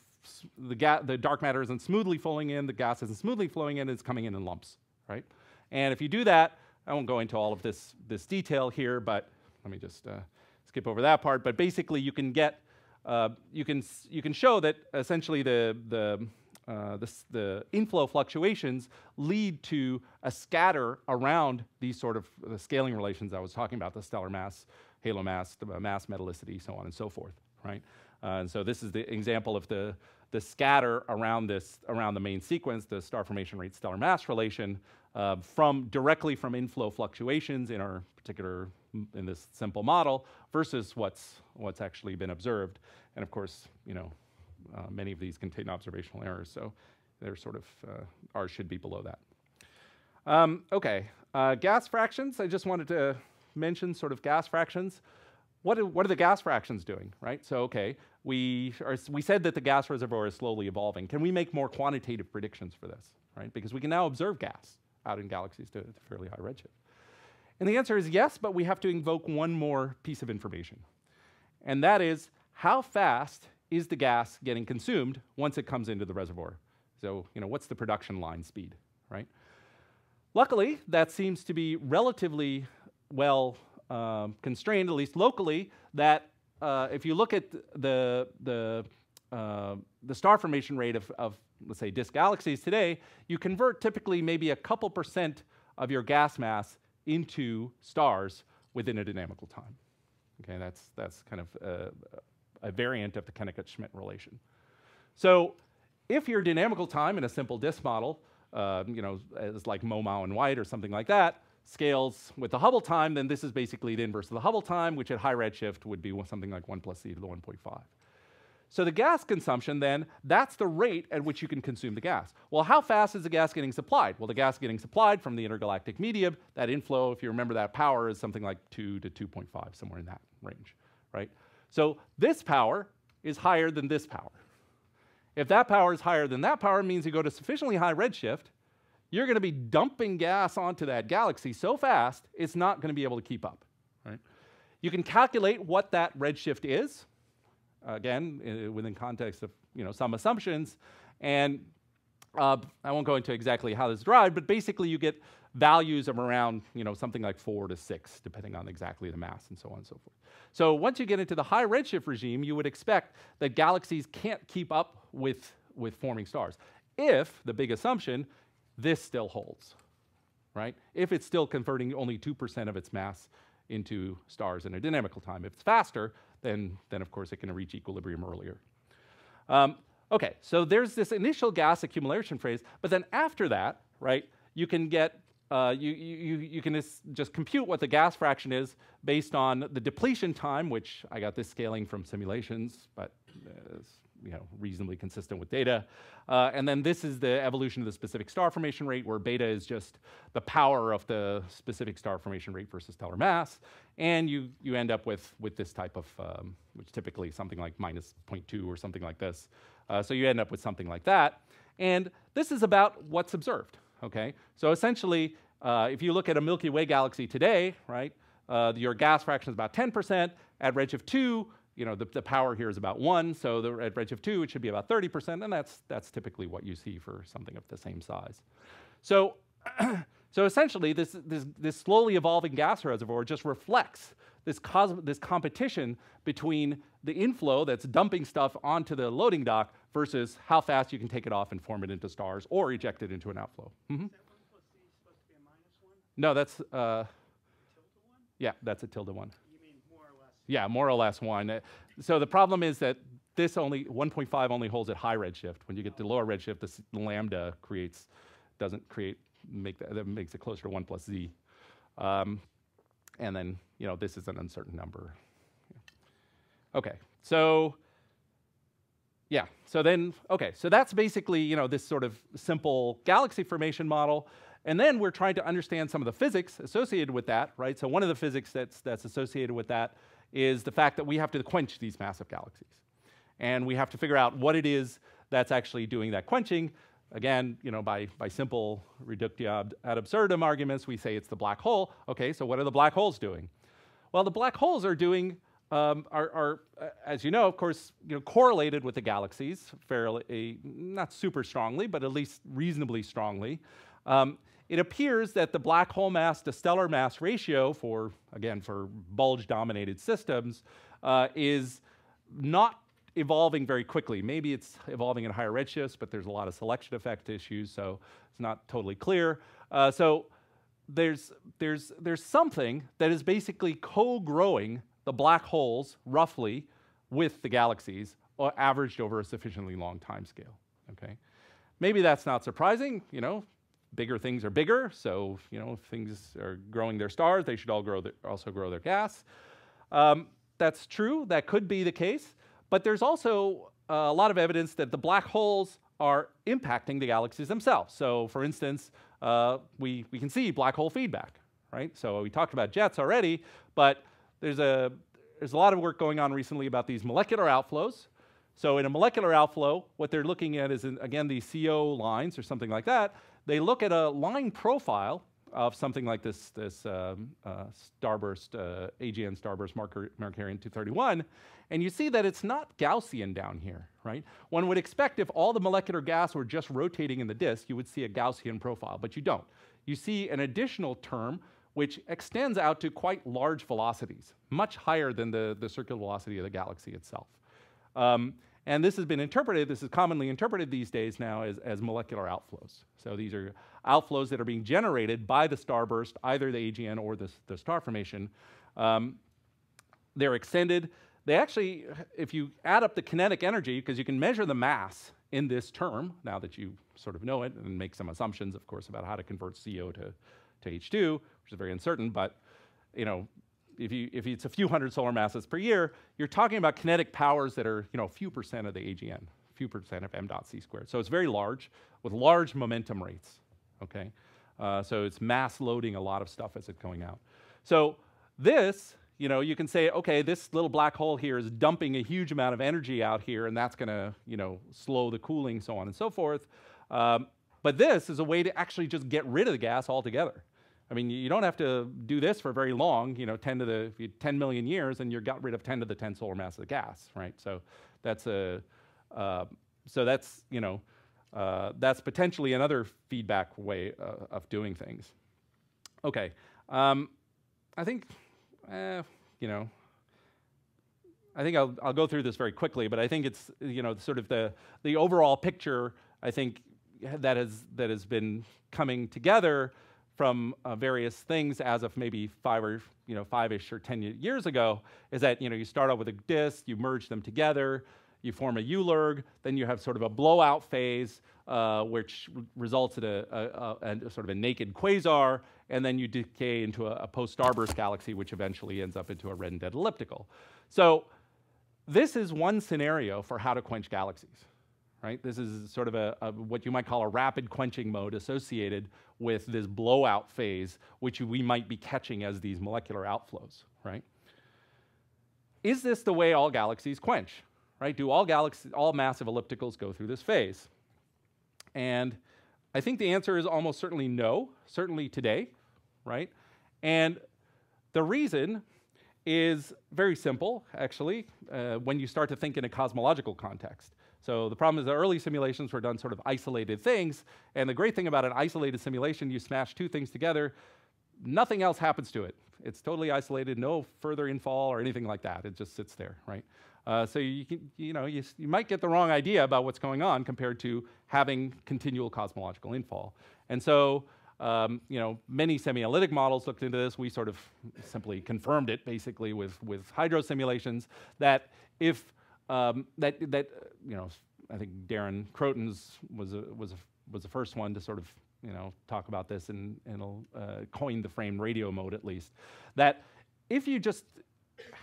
the, the dark matter isn't smoothly flowing in, the gas isn't smoothly flowing in, it's coming in in lumps, right? And if you do that, I won't go into all of this, this detail here, but let me just uh, skip over that part. But basically, you can get, uh, you, can, you can show that essentially the, the uh, the, the, inflow fluctuations lead to a scatter around these sort of the scaling relations I was talking about, the stellar mass, halo mass, the mass metallicity, so on and so forth, right? Uh, and so this is the example of the, the scatter around this, around the main sequence, the star formation rate stellar mass relation, uh, from directly from inflow fluctuations in our particular, in this simple model, versus what's, what's actually been observed. And of course, you know, uh, many of these contain observational errors, so they're sort of, uh, ours should be below that. Um, okay, uh, gas fractions, I just wanted to mention sort of gas fractions. What what are the gas fractions doing, right? So, okay, we, are, we said that the gas reservoir is slowly evolving. Can we make more quantitative predictions for this, right? Because we can now observe gas out in galaxies to, to fairly high redshift. And the answer is yes, but we have to invoke one more piece of information. And that is how fast is the gas getting consumed once it comes into the reservoir? So, you know, what's the production line speed, right? Luckily, that seems to be relatively well um, constrained, at least locally, that uh, if you look at the, the, uh, the star formation rate of, of, let's say, disk galaxies today, you convert typically maybe a couple percent of your gas mass into stars within a dynamical time. Okay, that's, that's kind of a variant of the Kennicutt-Schmidt relation. So if your dynamical time in a simple disk model, uh, you know, is like Mo, Mao and White or something like that, scales with the Hubble time, then this is basically the inverse of the Hubble time, which at high redshift would be something like 1 plus e to the 1.5. So the gas consumption then, that's the rate at which you can consume the gas. Well, how fast is the gas getting supplied? Well, the gas getting supplied from the intergalactic medium, that inflow, if you remember that power, is something like 2 to 2.5, somewhere in that range, right? So this power is higher than this power. If that power is higher than that power, means you go to sufficiently high redshift, you're going to be dumping gas onto that galaxy so fast, it's not going to be able to keep up. Right? You can calculate what that redshift is, again, within context of you know, some assumptions, and uh, I won't go into exactly how this is derived, but basically you get values of around you know, something like 4 to 6, depending on exactly the mass and so on and so forth. So once you get into the high redshift regime, you would expect that galaxies can't keep up with, with forming stars. If, the big assumption, this still holds, right? If it's still converting only 2% of its mass into stars in a dynamical time. If it's faster, then, then of course it can reach equilibrium earlier. Um, okay, so there's this initial gas accumulation phase, but then after that, right, you can get uh, you, you, you can just compute what the gas fraction is based on the depletion time, which I got this scaling from simulations, but is you know, reasonably consistent with data. Uh, and then this is the evolution of the specific star formation rate, where beta is just the power of the specific star formation rate versus stellar mass. And you, you end up with, with this type of, um, which typically something like minus 0.2 or something like this. Uh, so you end up with something like that. And this is about what's observed okay? So essentially, uh, if you look at a Milky Way galaxy today, right, uh, your gas fraction is about 10%. At redshift 2, you know, the, the power here is about 1, so the, red at redshift 2, it should be about 30%, and that's, that's typically what you see for something of the same size. So, so essentially, this, this, this slowly evolving gas reservoir just reflects this, this competition between the inflow that's dumping stuff onto the loading dock versus how fast you can take it off and form it into stars or eject it into an outflow. Mm-hmm. No, that's uh, yeah, that's a tilde one. You mean more or less? Yeah, more or less one. Uh, so the problem is that this only 1.5 only holds at high redshift. When you get to lower redshift, the lambda creates doesn't create make that, that makes it closer to 1 plus z. Um, and then, you know, this is an uncertain number. Okay, so yeah, so then, okay, so that's basically, you know, this sort of simple galaxy formation model. And then we're trying to understand some of the physics associated with that, right? So one of the physics that's, that's associated with that is the fact that we have to quench these massive galaxies. And we have to figure out what it is that's actually doing that quenching. Again, you know, by, by simple reductio ad absurdum arguments, we say it's the black hole. Okay, so what are the black holes doing? Well, the black holes are doing, um, are, are uh, as you know, of course, you know, correlated with the galaxies fairly, not super strongly, but at least reasonably strongly. Um, it appears that the black hole mass to stellar mass ratio for, again, for bulge-dominated systems uh, is not evolving very quickly. Maybe it's evolving at higher redshifts, but there's a lot of selection effect issues, so it's not totally clear. Uh, so there's, there's, there's something that is basically co-growing the black holes roughly with the galaxies, averaged over a sufficiently long time scale. Okay, maybe that's not surprising. You know, bigger things are bigger, so you know if things are growing their stars, they should all grow their, also grow their gas. Um, that's true. That could be the case. But there's also uh, a lot of evidence that the black holes are impacting the galaxies themselves. So for instance, uh, we, we can see black hole feedback, right? So we talked about jets already, but there's a, there's a lot of work going on recently about these molecular outflows. So in a molecular outflow, what they're looking at is, in, again, these CO lines or something like that. They look at a line profile of something like this, this um, uh, starburst, uh, AGN starburst Mercur Markarian 231, and you see that it's not Gaussian down here, right? One would expect if all the molecular gas were just rotating in the disk, you would see a Gaussian profile, but you don't. You see an additional term which extends out to quite large velocities, much higher than the, the circular velocity of the galaxy itself. Um, and this has been interpreted, this is commonly interpreted these days now as, as molecular outflows. So these are outflows that are being generated by the starburst, either the AGN or the, the star formation. Um, they're extended. They actually, if you add up the kinetic energy, because you can measure the mass in this term, now that you sort of know it, and make some assumptions, of course, about how to convert CO to, to H2, which is very uncertain, but you know, if, you, if it's a few hundred solar masses per year, you're talking about kinetic powers that are you know, a few percent of the AGN, a few percent of m dot c squared. So it's very large with large momentum rates, okay? Uh, so it's mass loading a lot of stuff as it's going out. So this, you know, you can say, okay, this little black hole here is dumping a huge amount of energy out here, and that's going to, you know, slow the cooling, so on and so forth. Um, but this is a way to actually just get rid of the gas altogether. I mean, you don't have to do this for very long, you know, 10 to the 10 million years, and you got rid of 10 to the 10 solar mass of gas, right? So that's a, uh, so that's, you know, uh, that's potentially another feedback way uh, of doing things. Okay, um, I think, eh, you know, I think I'll, I'll go through this very quickly, but I think it's, you know, sort of the, the overall picture, I think, that has, that has been coming together from uh, various things as of maybe five or you know five-ish or ten years ago is that you know you start out with a disk, you merge them together, you form a ULIRG, then you have sort of a blowout phase, uh, which results in a, a, a, a, sort of a naked quasar, and then you decay into a, post-starburst galaxy, which eventually ends up into a red and dead elliptical. So this is one scenario for how to quench galaxies right? This is sort of a, a, what you might call a rapid quenching mode associated with this blowout phase, which we might be catching as these molecular outflows, right? Is this the way all galaxies quench, right? Do all galaxies, all massive ellipticals go through this phase? And I think the answer is almost certainly no, certainly today, right? And the reason is very simple, actually, uh, when you start to think in a cosmological context. So the problem is the early simulations were done sort of isolated things, and the great thing about an isolated simulation, you smash two things together, nothing else happens to it. It's totally isolated, no further infall or anything like that. It just sits there, right? Uh, so you can, you know, you, you might get the wrong idea about what's going on compared to having continual cosmological infall. And so, um, you know, many semi-analytic models looked into this. We sort of simply confirmed it basically with, with hydro simulations that if um, that that you know I think Darren Croton's was a, was a, was the first one to sort of you know, talk about this and, and uh, coin the frame radio mode at least, that if you just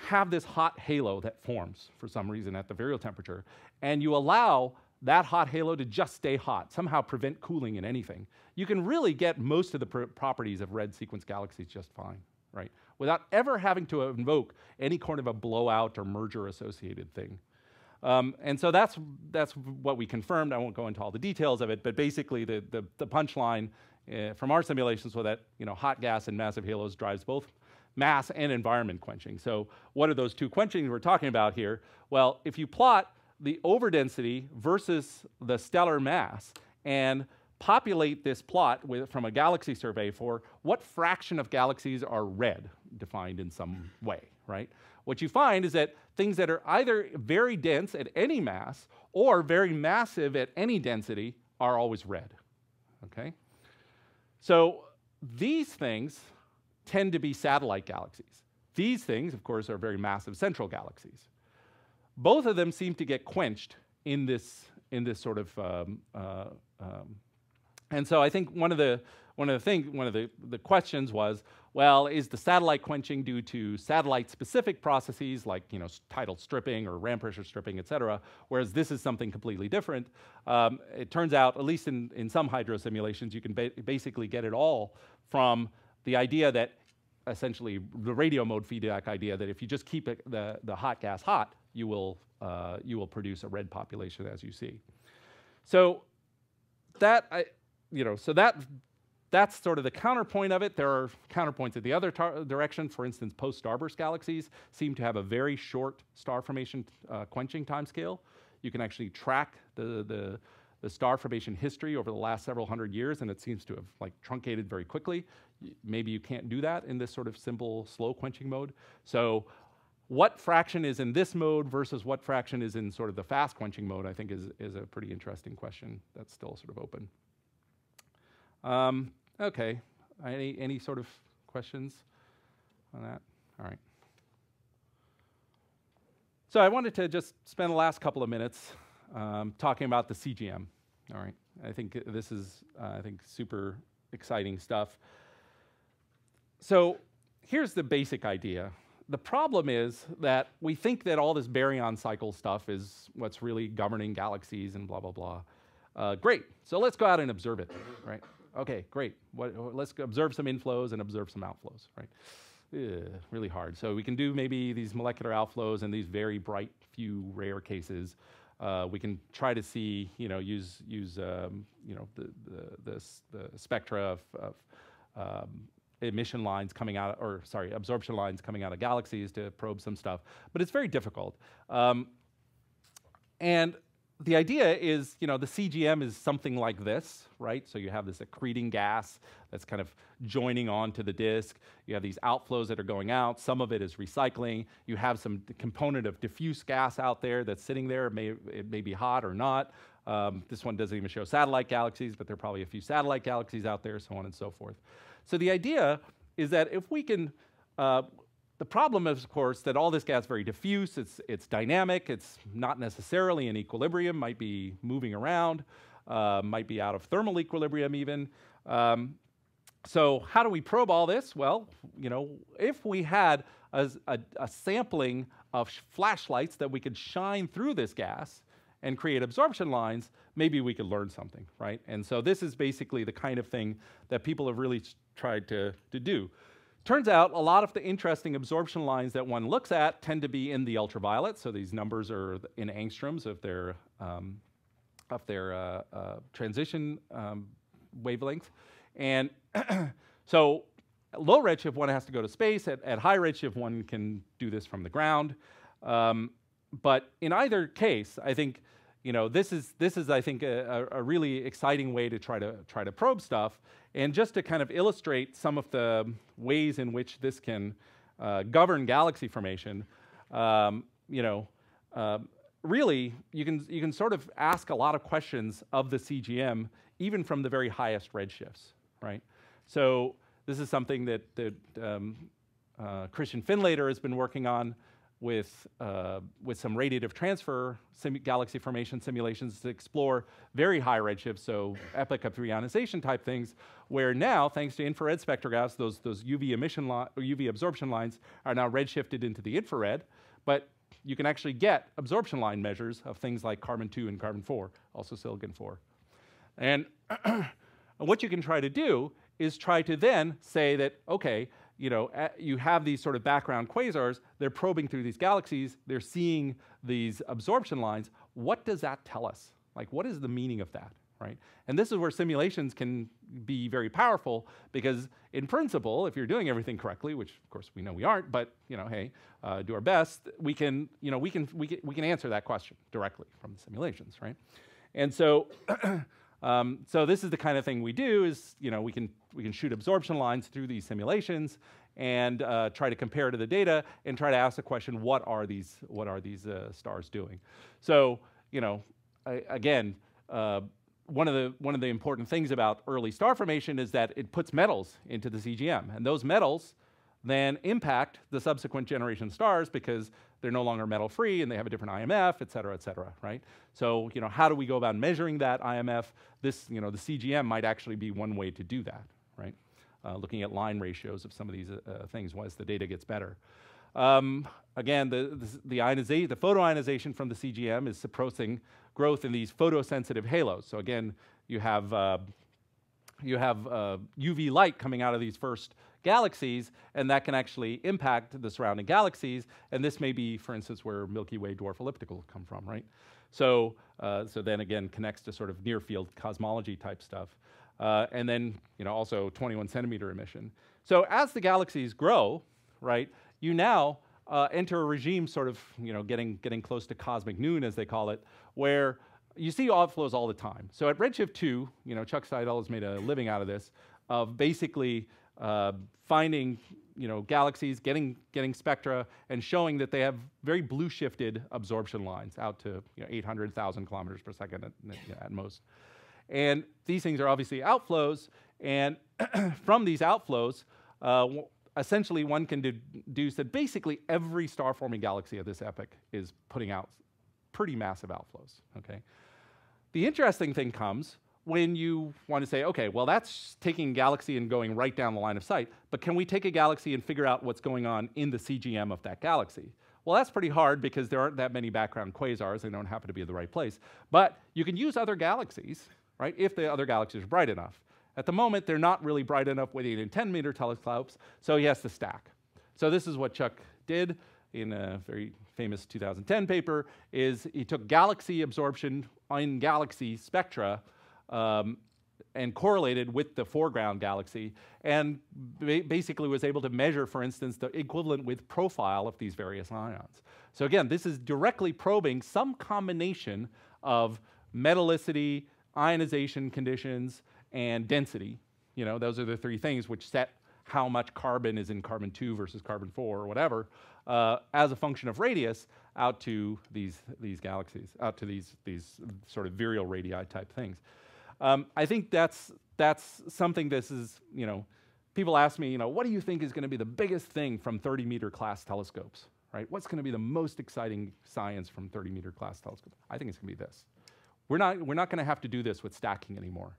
have this hot halo that forms for some reason at the virial temperature, and you allow that hot halo to just stay hot, somehow prevent cooling in anything, you can really get most of the pr- properties of red sequence galaxies just fine, right? Without ever having to invoke any kind of a blowout or merger associated thing. Um, and so that's, that's what we confirmed. I won't go into all the details of it, but basically the, the, the punchline uh, from our simulations was that you know, hot gas and massive halos drives both mass and environment quenching. So what are those two quenchings we're talking about here? Well, if you plot the overdensity versus the stellar mass and populate this plot with, from a galaxy survey for what fraction of galaxies are red, defined in some way, right? What you find is that things that are either very dense at any mass or very massive at any density are always red, okay? So these things tend to be satellite galaxies. These things, of course, are very massive central galaxies. Both of them seem to get quenched in this, in this sort of um, uh, um, and so I think one of the one of the things, one of the, the questions was, well, is the satellite quenching due to satellite-specific processes like you know tidal stripping or ram pressure stripping, et cetera, whereas this is something completely different. Um, it turns out, at least in, in some hydro simulations, you can ba basically get it all from the idea that essentially the radio mode feedback idea that if you just keep it, the, the hot gas hot, you will, uh, you will produce a red population as you see. So that, I, you know, so that that's sort of the counterpoint of it. There are counterpoints at the other direction. For instance, post-starburst galaxies seem to have a very short star formation uh, quenching timescale. You can actually track the, the, the, star formation history over the last several hundred years, and it seems to have like truncated very quickly. Maybe you can't do that in this sort of simple slow quenching mode. So what fraction is in this mode versus what fraction is in sort of the fast quenching mode, I think is, is a pretty interesting question that's still sort of open. Um, okay, any, any sort of questions on that? All right. So I wanted to just spend the last couple of minutes um, talking about the CGM. All right, I think this is uh, I think super exciting stuff. So here's the basic idea. The problem is that we think that all this baryon cycle stuff is what's really governing galaxies and blah blah blah. Uh, great. So let's go out and observe it, right? Okay, great. What, let's observe some inflows and observe some outflows, right? Ugh, really hard. So we can do maybe these molecular outflows in these very bright few rare cases. Uh, we can try to see, you know, use use um, you know the the, the, the spectra of, of um, emission lines coming out, or sorry, absorption lines coming out of galaxies to probe some stuff. But it's very difficult. Um, and the idea is, you know, the CGM is something like this, right? So you have this accreting gas that's kind of joining onto the disk. You have these outflows that are going out. Some of it is recycling. You have some component of diffuse gas out there that's sitting there. It may, it may be hot or not. Um, this one doesn't even show satellite galaxies, but there are probably a few satellite galaxies out there, so on and so forth. So the idea is that if we can uh, the problem is, of course, that all this gas is very diffuse, it's, it's dynamic, it's not necessarily in equilibrium, might be moving around, uh, might be out of thermal equilibrium even. Um, so how do we probe all this? Well, you know, if we had a, a, a sampling of flashlights that we could shine through this gas and create absorption lines, maybe we could learn something, right? And so this is basically the kind of thing that people have really tried to, to do. Turns out a lot of the interesting absorption lines that one looks at tend to be in the ultraviolet. So these numbers are in angstroms of their, um, of their uh, uh, transition um, wavelength. And so low redshift, one has to go to space. At, at, high redshift, one can do this from the ground. Um, but in either case, I think you know, this is, this is I think, a, a, really exciting way to try to, try to probe stuff. And just to kind of illustrate some of the ways in which this can uh, govern galaxy formation, um, you know, uh, really, you can, you can sort of ask a lot of questions of the CGM, even from the very highest redshifts, right? So this is something that, that um, uh, Kristian Finlator has been working on with, uh, with some radiative transfer galaxy formation simulations to explore very high redshifts, so epoch of reionization type things, where now, thanks to infrared spectrographs, those, those UV emission li- UV absorption lines are now redshifted into the infrared, but you can actually get absorption line measures of things like carbon 2 and carbon 4, also silicon 4. And what you can try to do is try to then say that, okay, you know, you have these sort of background quasars, they're probing through these galaxies, they're seeing these absorption lines. What does that tell us? Like, what is the meaning of that, right? And this is where simulations can be very powerful because, in principle, if you're doing everything correctly, which of course we know we aren't, but you know, hey, uh, do our best. We can, you know, we can, we can, we can answer that question directly from the simulations, right? And so, um, so this is the kind of thing we do. Is you know we can we can shoot absorption lines through these simulations and uh, try to compare to the data and try to ask the question: What are these what are these uh, stars doing? So you know, I, again. Uh, one of the one of the important things about early star formation is that it puts metals into the CGM, and those metals then impact the subsequent generation stars because they're no longer metal free and they have a different IMF, et cetera, et cetera, right? So, you know, how do we go about measuring that IMF? This, you know, the CGM might actually be one way to do that, right? Uh, looking at line ratios of some of these uh, uh, things as the data gets better. Um, again, the, the, the, ioniza- the photoionization from the CGM is suppressing growth in these photosensitive halos. So again, you have uh, you have uh, UV light coming out of these first galaxies, and that can actually impact the surrounding galaxies. And this may be, for instance, where Milky Way dwarf elliptical come from, right? So, uh, so then again connects to sort of near field cosmology type stuff. Uh, and then, you know, also 21 centimeter emission. So as the galaxies grow, right, you now uh, enter a regime sort of, you know, getting, getting close to cosmic noon, as they call it, where you see outflows all the time. So at Redshift 2, you know, Chuck Steidel has made a living out of this, of basically uh, finding, you know, galaxies, getting, getting spectra, and showing that they have very blue shifted absorption lines out to you know, 800,000 kilometers per second at, at most. And these things are obviously outflows, and from these outflows, uh, essentially one can deduce that basically every star forming galaxy at this epoch is putting out pretty massive outflows. Okay. The interesting thing comes when you want to say, okay, well, that's taking galaxy and going right down the line of sight, but can we take a galaxy and figure out what's going on in the CGM of that galaxy? Well, that's pretty hard because there aren't that many background quasars. They don't happen to be in the right place. But you can use other galaxies, right, if the other galaxies are bright enough. At the moment, they're not really bright enough with 8 and 10 meter telescopes, so he has to stack. So this is what Chuck did in a very famous 2010 paper, is he took galaxy absorption in galaxy spectra um, and correlated with the foreground galaxy, and ba- basically was able to measure, for instance, the equivalent width profile of these various ions. So again, this is directly probing some combination of metallicity, ionization conditions, and density. You know, those are the three things which set how much carbon is in carbon 2 versus carbon 4 or whatever uh, as a function of radius out to these, these galaxies, out to these, these sort of virial radii type things. Um, I think that's, that's something this is, you know, people ask me, you know, what do you think is going to be the biggest thing from 30 meter class telescopes, right? What's going to be the most exciting science from 30 meter class telescopes? I think it's going to be this. We're not, we're not going to have to do this with stacking anymore.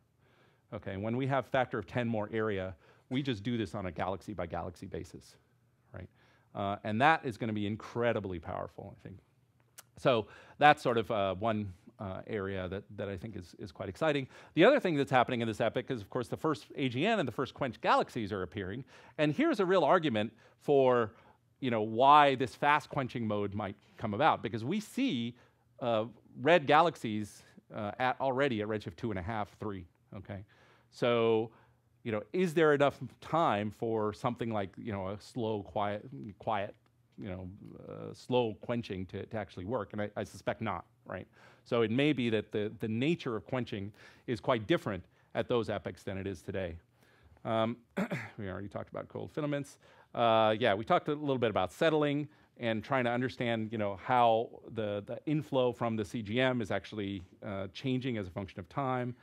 Okay, when we have factor of 10 more area, we just do this on a galaxy by galaxy basis, right? Uh, and that is going to be incredibly powerful, I think. So that's sort of uh, one uh, area that, that I think is, is quite exciting. The other thing that's happening in this epoch is, of course, the first AGN and the first quench galaxies are appearing. And here's a real argument for you know, why this fast quenching mode might come about, because we see uh, red galaxies uh, at already at redshift two and a half, three. Okay, so you know, is there enough time for something like you know a slow, quiet, quiet, you know, uh, slow quenching to, to actually work? And I, I, suspect not, right? So it may be that the, the nature of quenching is quite different at those epochs than it is today. Um, we already talked about cold filaments. Uh, yeah, we talked a little bit about settling and trying to understand, you know, how the, the inflow from the CGM is actually uh, changing as a function of time.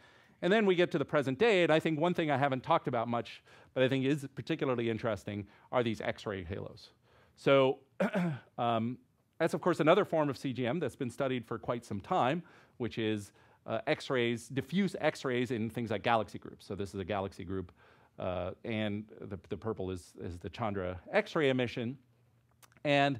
And then we get to the present day, and I think one thing I haven't talked about much, but I think is particularly interesting, are these X-ray halos. So um, that's, of course, another form of CGM that's been studied for quite some time, which is uh, X rays, diffuse X rays in things like galaxy groups. So, this is a galaxy group, uh, and the, the purple is, is the Chandra X ray emission. And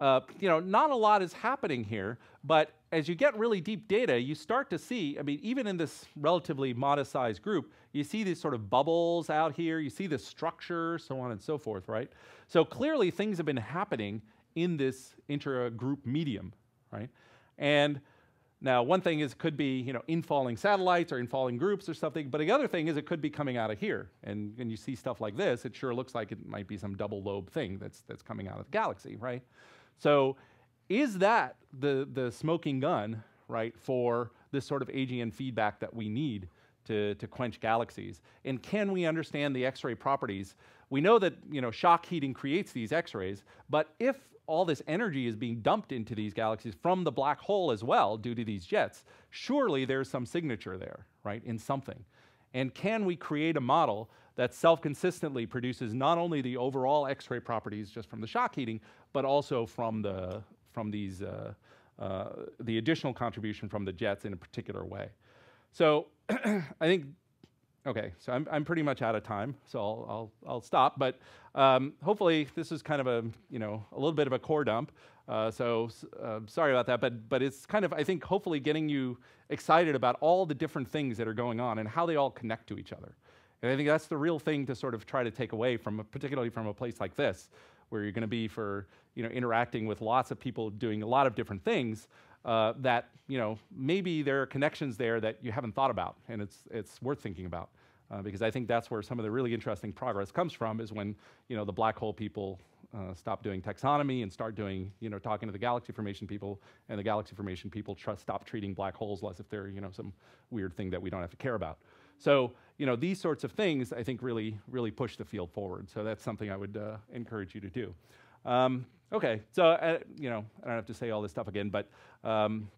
uh, you know, not a lot is happening here, but as you get really deep data, you start to see, I mean, even in this relatively modest sized group, you see these sort of bubbles out here, you see the structure, so on and so forth, right? So clearly things have been happening in this intra-group medium, right? And now one thing is could be, you know, infalling satellites or infalling groups or something, but the other thing is it could be coming out of here. And when you see stuff like this, it sure looks like it might be some double lobe thing that's, that's coming out of the galaxy, right? So is that the, the smoking gun, right, for this sort of AGN feedback that we need to, to quench galaxies? And can we understand the X-ray properties? We know that you know, shock heating creates these X-rays, but if all this energy is being dumped into these galaxies from the black hole as well due to these jets, surely there's some signature there, right, in something. And can we create a model that self-consistently produces not only the overall X-ray properties just from the shock heating, but also from the from these uh, uh, the additional contribution from the jets in a particular way. So I think okay, so I'm, I'm pretty much out of time, so I'll, I'll, I'll stop. But um, hopefully this is kind of a, you know, a little bit of a core dump. Uh, so uh, sorry about that, but, but it's kind of, I think, hopefully getting you excited about all the different things that are going on and how they all connect to each other. And I think that's the real thing to sort of try to take away from, particularly from a place like this, where you're going to be for you know interacting with lots of people doing a lot of different things. Uh, that you know maybe there are connections there that you haven't thought about, and it's it's worth thinking about. Uh, because I think that's where some of the really interesting progress comes from is when you know the black hole people uh, stop doing taxonomy and start doing you know talking to the galaxy formation people, and the galaxy formation people tr- stop treating black holes as if they're you know some weird thing that we don't have to care about. So you know these sorts of things I think really really push the field forward. So that's something I would uh, encourage you to do. Um, okay, so uh, you know I don't have to say all this stuff again, but um,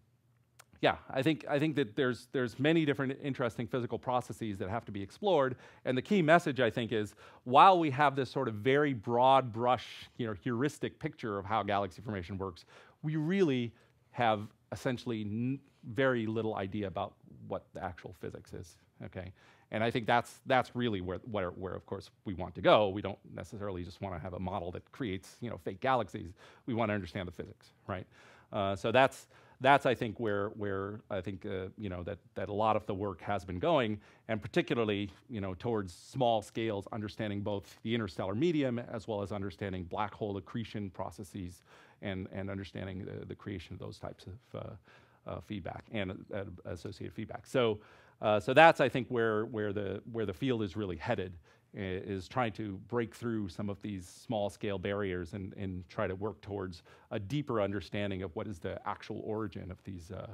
yeah, I think I think that there's there's many different interesting physical processes that have to be explored, and the key message I think is while we have this sort of very broad brush, you know, heuristic picture of how galaxy formation works, we really have essentially very little idea about what the actual physics is. Okay, and I think that's that's really where, where, where of course we want to go. We don't necessarily just want to have a model that creates you know fake galaxies. We want to understand the physics, right? Uh, so that's that's I think where where I think uh, you know that that a lot of the work has been going, and particularly you know towards small scales, understanding both the interstellar medium as well as understanding black hole accretion processes, and and understanding the, the creation of those types of uh, uh, feedback and uh, associated feedback. So. Uh, so that's, I think, where, where, the, where the field is really headed, is trying to break through some of these small scale barriers and, and try to work towards a deeper understanding of what is the actual origin of these, uh,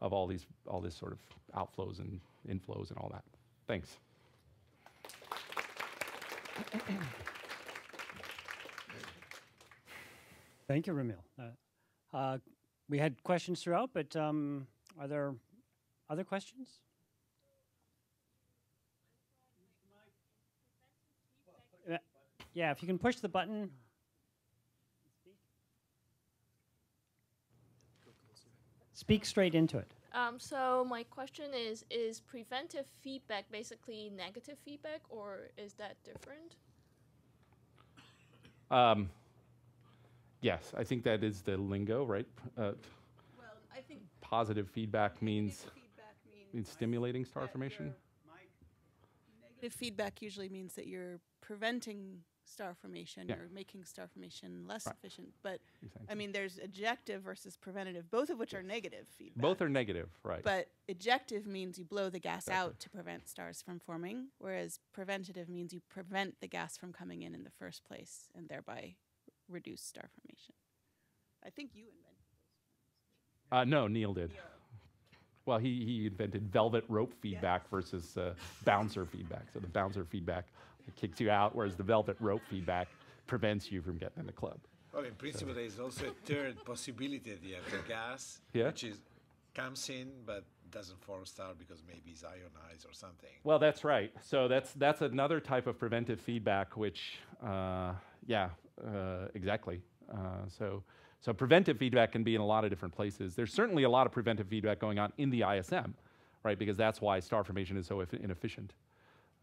of all these, all this sort of outflows and inflows and all that. Thanks. Thank you, Romeel. Uh, uh, we had questions throughout, but um, are there other questions? Uh, yeah, if you can push the button. Speak straight into it. Um, so my question is: Is preventive feedback basically negative feedback, or is that different? Um, yes, I think that is the lingo, right? Uh, Well, I think positive feedback means, feedback means means stimulating star formation. Negative feedback usually means that you're preventing star formation, Yeah. you're making star formation less Right. efficient. But Exactly. I mean, there's ejective versus preventative, both of which are negative feedback. Both are negative, right? But ejective means you blow the gas Exactly. out to prevent stars from forming, whereas preventative means you prevent the gas from coming in in the first place and thereby reduce star formation. I think you invented Uh, no, Neil did. Well, he, he invented velvet rope feedback versus uh, bouncer feedback. So the bouncer feedback kicks you out, whereas the velvet rope feedback prevents you from getting in the club. Well, in principle, there is also a third possibility that you have the gas, Yeah. which is comes in but doesn't form a star because maybe it's ionized or something. Well, that's right. So that's that's another type of preventive feedback, which, uh, yeah, uh, exactly. Uh, so, so preventive feedback can be in a lot of different places. There's certainly a lot of preventive feedback going on in the ISM, right? Because that's why star formation is so eff- inefficient.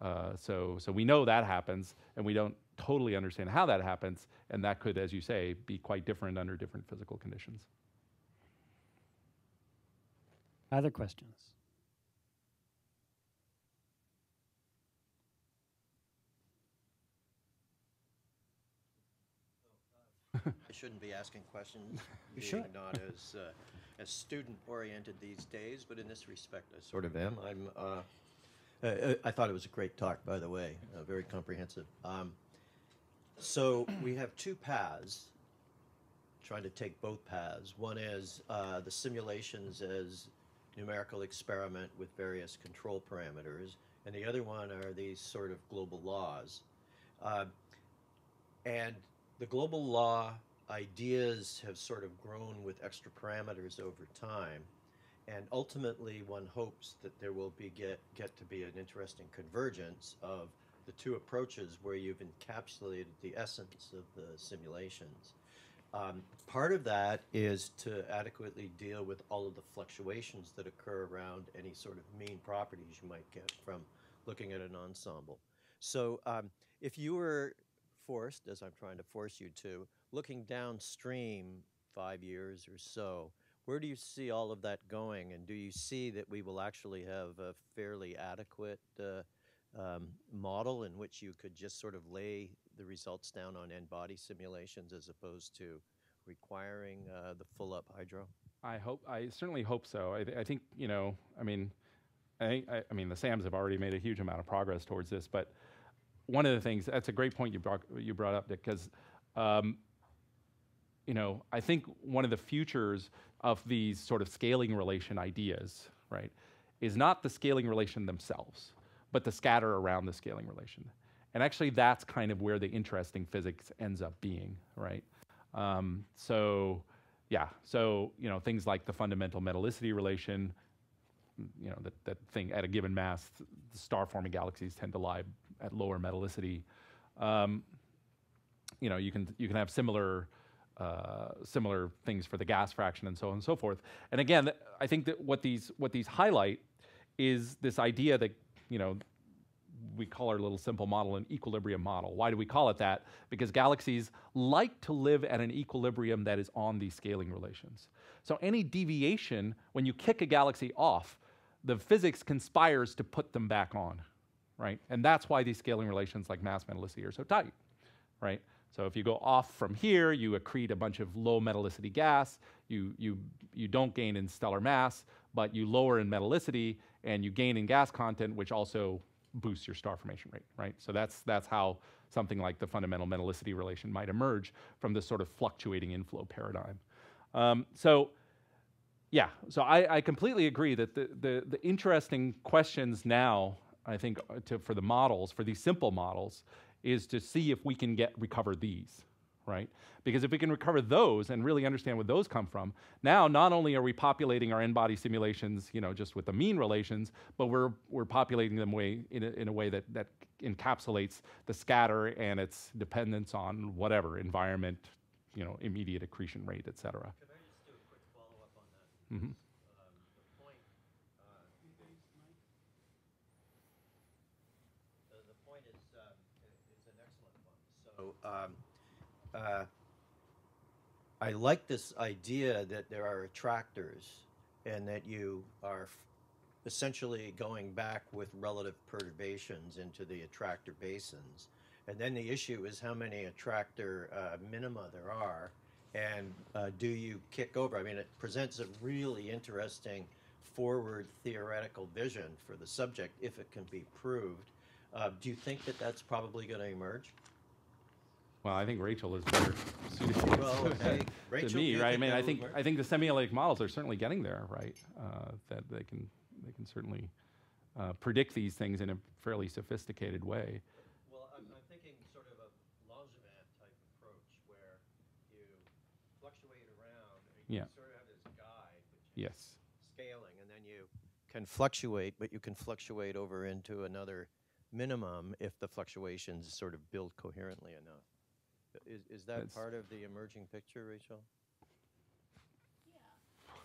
Uh, so, so we know that happens, and we don't totally understand how that happens, and that could, as you say, be quite different under different physical conditions. Other questions? I shouldn't be asking questions, You being should. not as, uh, as student-oriented these days, but in this respect, I sort of am. I'm, uh, uh, I thought it was a great talk, by the way, uh, very comprehensive. Um, so we have two paths, trying to take both paths. One is uh, the simulations as numerical experiment with various control parameters, and the other one are these sort of global laws. Uh, and the global law ideas have sort of grown with extra parameters over time. And ultimately, one hopes that there will be get, get to be an interesting convergence of the two approaches where you've encapsulated the essence of the simulations. Um, part of that is to adequately deal with all of the fluctuations that occur around any sort of mean properties you might get from looking at an ensemble. So um, if you were forced, as I'm trying to force you to, looking downstream five years or so, where do you see all of that going? And do you see that we will actually have a fairly adequate uh, um, model in which you could just sort of lay the results down on n-body simulations as opposed to requiring uh, the full up hydro? I hope. I certainly hope so. I, th- I think you know. I mean, I, think- I, I mean, the SAMs have already made a huge amount of progress towards this. But one of the things that's a great point you brought you brought up because, um, you know, I think one of the futures of these sort of scaling relation ideas, right, is not the scaling relation themselves, but the scatter around the scaling relation. And actually, that's kind of where the interesting physics ends up being, right? Um, so, yeah, so you know things like the fundamental metallicity relation, you know that, that thing at a given mass, the star-forming galaxies tend to lie at lower metallicity. Um, you know, you can you can have similar uh, similar things for the gas fraction and so on and so forth. And again, I think that what these what these highlight is this idea that you know we call our little simple model an equilibrium model. Why do we call it that? Because galaxies like to live at an equilibrium that is on these scaling relations. So any deviation, when you kick a galaxy off, the physics conspires to put them back on, right? And that's why these scaling relations like mass metallicity are so tight, right? So if you go off from here, you accrete a bunch of low metallicity gas. You, you, you don't gain in stellar mass, but you lower in metallicity and you gain in gas content, which also boosts your star formation rate, right? So that's, that's how something like the fundamental metallicity relation might emerge from this sort of fluctuating inflow paradigm. Um, so yeah, so I, I completely agree that the, the, the interesting questions now, I think, uh, to, for the models, for these simple models, is to see if we can get recover these, right? Because if we can recover those and really understand where those come from, now not only are we populating our n-body simulations, you know, just with the mean relations, but we're we're populating them way in a, in a way that that encapsulates the scatter and its dependence on whatever environment, you know, immediate accretion rate, et cetera. Can I just do a quick follow-up on that? Mhm. Um, the point, uh, the, the point is, um, i- is an excellent one. So, um, uh, I like this idea that there are attractors and that you are f- essentially going back with relative perturbations into the attractor basins. And then the issue is how many attractor uh, minima there are, and uh, do you kick over? I mean, it presents a really interesting forward theoretical vision for the subject if it can be proved. Uh, do you think that that's probably going to emerge? Well, I think Rachel is better suited to Well, answer hey, that Rachel, to me, right? I think mean, I think? I think the semi-analytic models are certainly getting there, right? Uh, that they can they can certainly uh, predict these things in a fairly sophisticated way. Well, I'm, I'm thinking sort of a Langevin type approach where you fluctuate around and you Yeah. sort of have this guide, which is Yes. scaling, and then you can fluctuate, but you can fluctuate over into another minimum if the fluctuations sort of build coherently enough. Is, is that That's- part of the emerging picture, Rachel?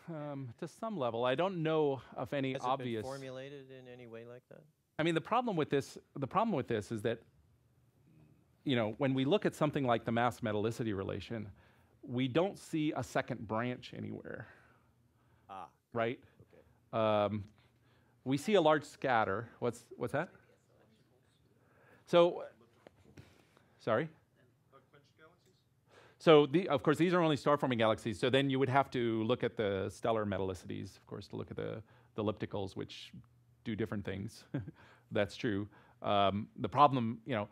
Um, to some level, I don't know of any Has obvious. it been formulated in any way like that? I mean, the problem with this, the problem with this is that, you know, when we look at something like the mass metallicity relation, we don't see a second branch anywhere, Ah, right? okay. Um, we see a large scatter. What's what's that? So, sorry. So, the, of course, these are only star-forming galaxies. So then you would have to look at the stellar metallicities, of course, to look at the, the ellipticals, which do different things. That's true. Um, the problem, you know,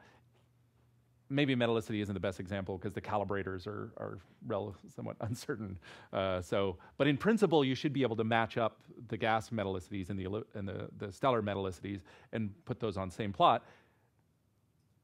maybe metallicity isn't the best example because the calibrators are, are rel- somewhat uncertain. Uh, so, but in principle, you should be able to match up the gas metallicities and the, and the, the stellar metallicities and put those on same plot.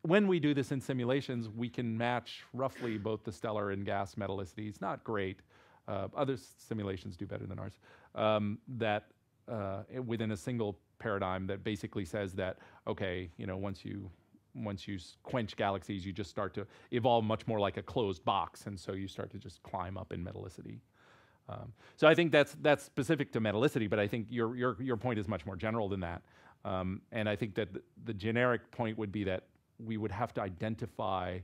When we do this in simulations, we can match roughly both the stellar and gas metallicities. Not great. Uh, other simulations do better than ours. Um, that uh, within a single paradigm that basically says that okay, you know, once you once you quench galaxies, you just start to evolve much more like a closed box, and so you start to just climb up in metallicity. Um, so I think that's that's specific to metallicity, but I think your your your point is much more general than that. Um, and I think that the generic point would be that we would have to identify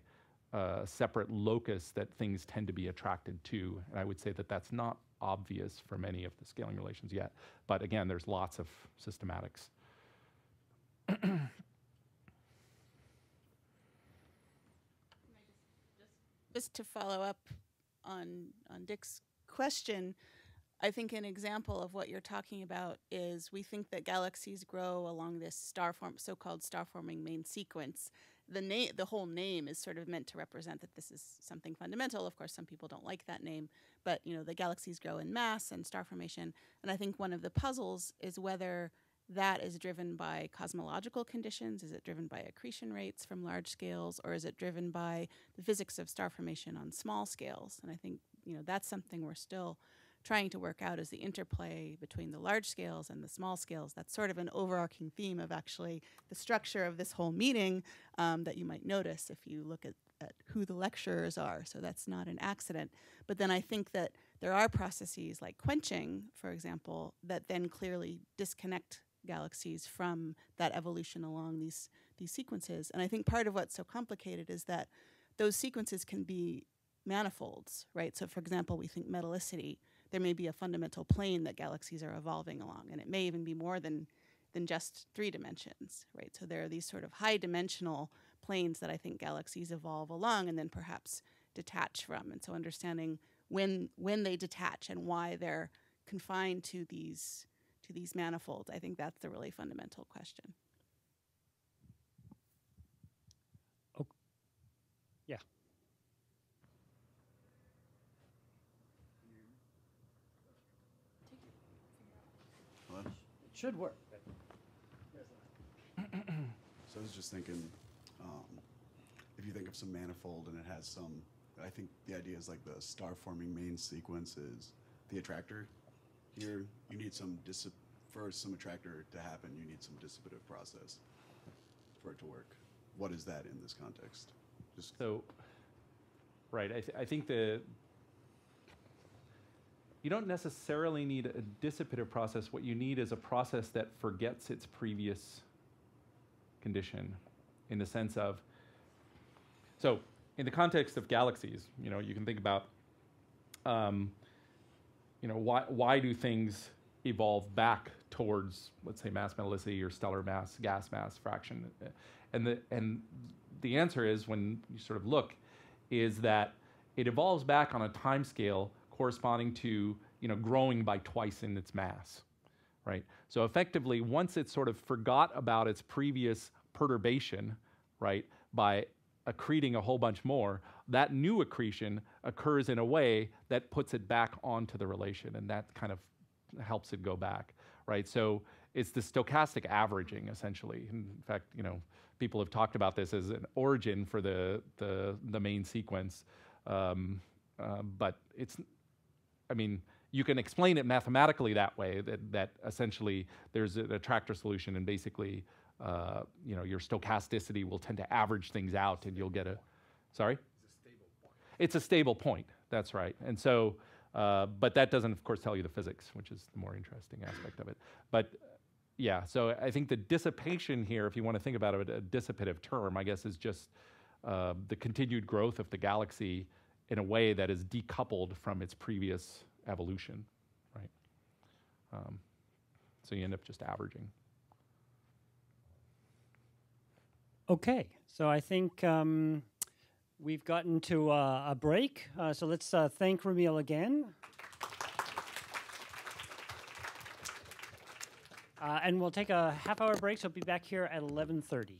a separate locus that things tend to be attracted to, and I would say that that's not obvious for many of the scaling relations yet. But again, there's lots of systematics. Just to follow up on on Dick's question, I think an example of what you're talking about is we think that galaxies grow along this star form, so-called star-forming main sequence. The name, the whole name, is sort of meant to represent that this is something fundamental. Of course, some people don't like that name, but you know the galaxies grow in mass and star formation. And I think one of the puzzles is whether that is driven by cosmological conditions. Is it driven by accretion rates from large scales, or is it driven by the physics of star formation on small scales? And I think you know that's something we're still trying to work out is the interplay between the large scales and the small scales. That's sort of an overarching theme of actually the structure of this whole meeting um, that you might notice if you look at, at who the lecturers are. So that's not an accident. But then I think that there are processes like quenching, for example, that then clearly disconnect galaxies from that evolution along these these sequences. And I think part of what's so complicated is that those sequences can be manifolds, right? So for example, we think metallicity, there may be a fundamental plane that galaxies are evolving along, and it may even be more than than just three dimensions, right? So there are these sort of high dimensional planes that I think galaxies evolve along and then perhaps detach from. And so understanding when when they detach and why they're confined to these to these manifolds, I think that's the really fundamental question. Oh, yeah. Should work. So I was just thinking, um, if you think of some manifold and it has some, I think the idea is like the star forming main sequence is the attractor. Here, you need some dissip, for some attractor to happen, you need some dissipative process for it to work. What is that in this context? Just So, right, I, th- I think the you don't necessarily need a dissipative process. What you need is a process that forgets its previous condition, in the sense of. So, in the context of galaxies, you know, you can think about, um, you know, why why do things evolve back towards, let's say, mass metallicity or stellar mass, gas mass fraction, and the and the answer is when you sort of look, is that it evolves back on a time scale corresponding to you know growing by twice in its mass, right? So effectively, once it sort of forgot about its previous perturbation, right, by accreting a whole bunch more, that new accretion occurs in a way that puts it back onto the relation, and that kind of helps it go back, right? So it's the stochastic averaging essentially. In fact, you know, people have talked about this as an origin for the the, the main sequence, um, uh, but it's, I mean, you can explain it mathematically that way. That that essentially there's an attractor solution, and basically, uh, you know, your stochasticity will tend to average things out, and you'll get a, sorry. It's a stable point. it's a stable point. That's right. And so, uh, but that doesn't, of course, tell you the physics, which is the more interesting aspect of it. But yeah, so I think the dissipation here, if you want to think about it, a dissipative term, I guess, is just uh, the continued growth of the galaxy in a way that is decoupled from its previous evolution, right? Um, so you end up just averaging. Okay, so I think um, we've gotten to uh, a break. Uh, so let's uh, thank Romeel again. Uh, and we'll take a half hour break, so we'll be back here at 11.30.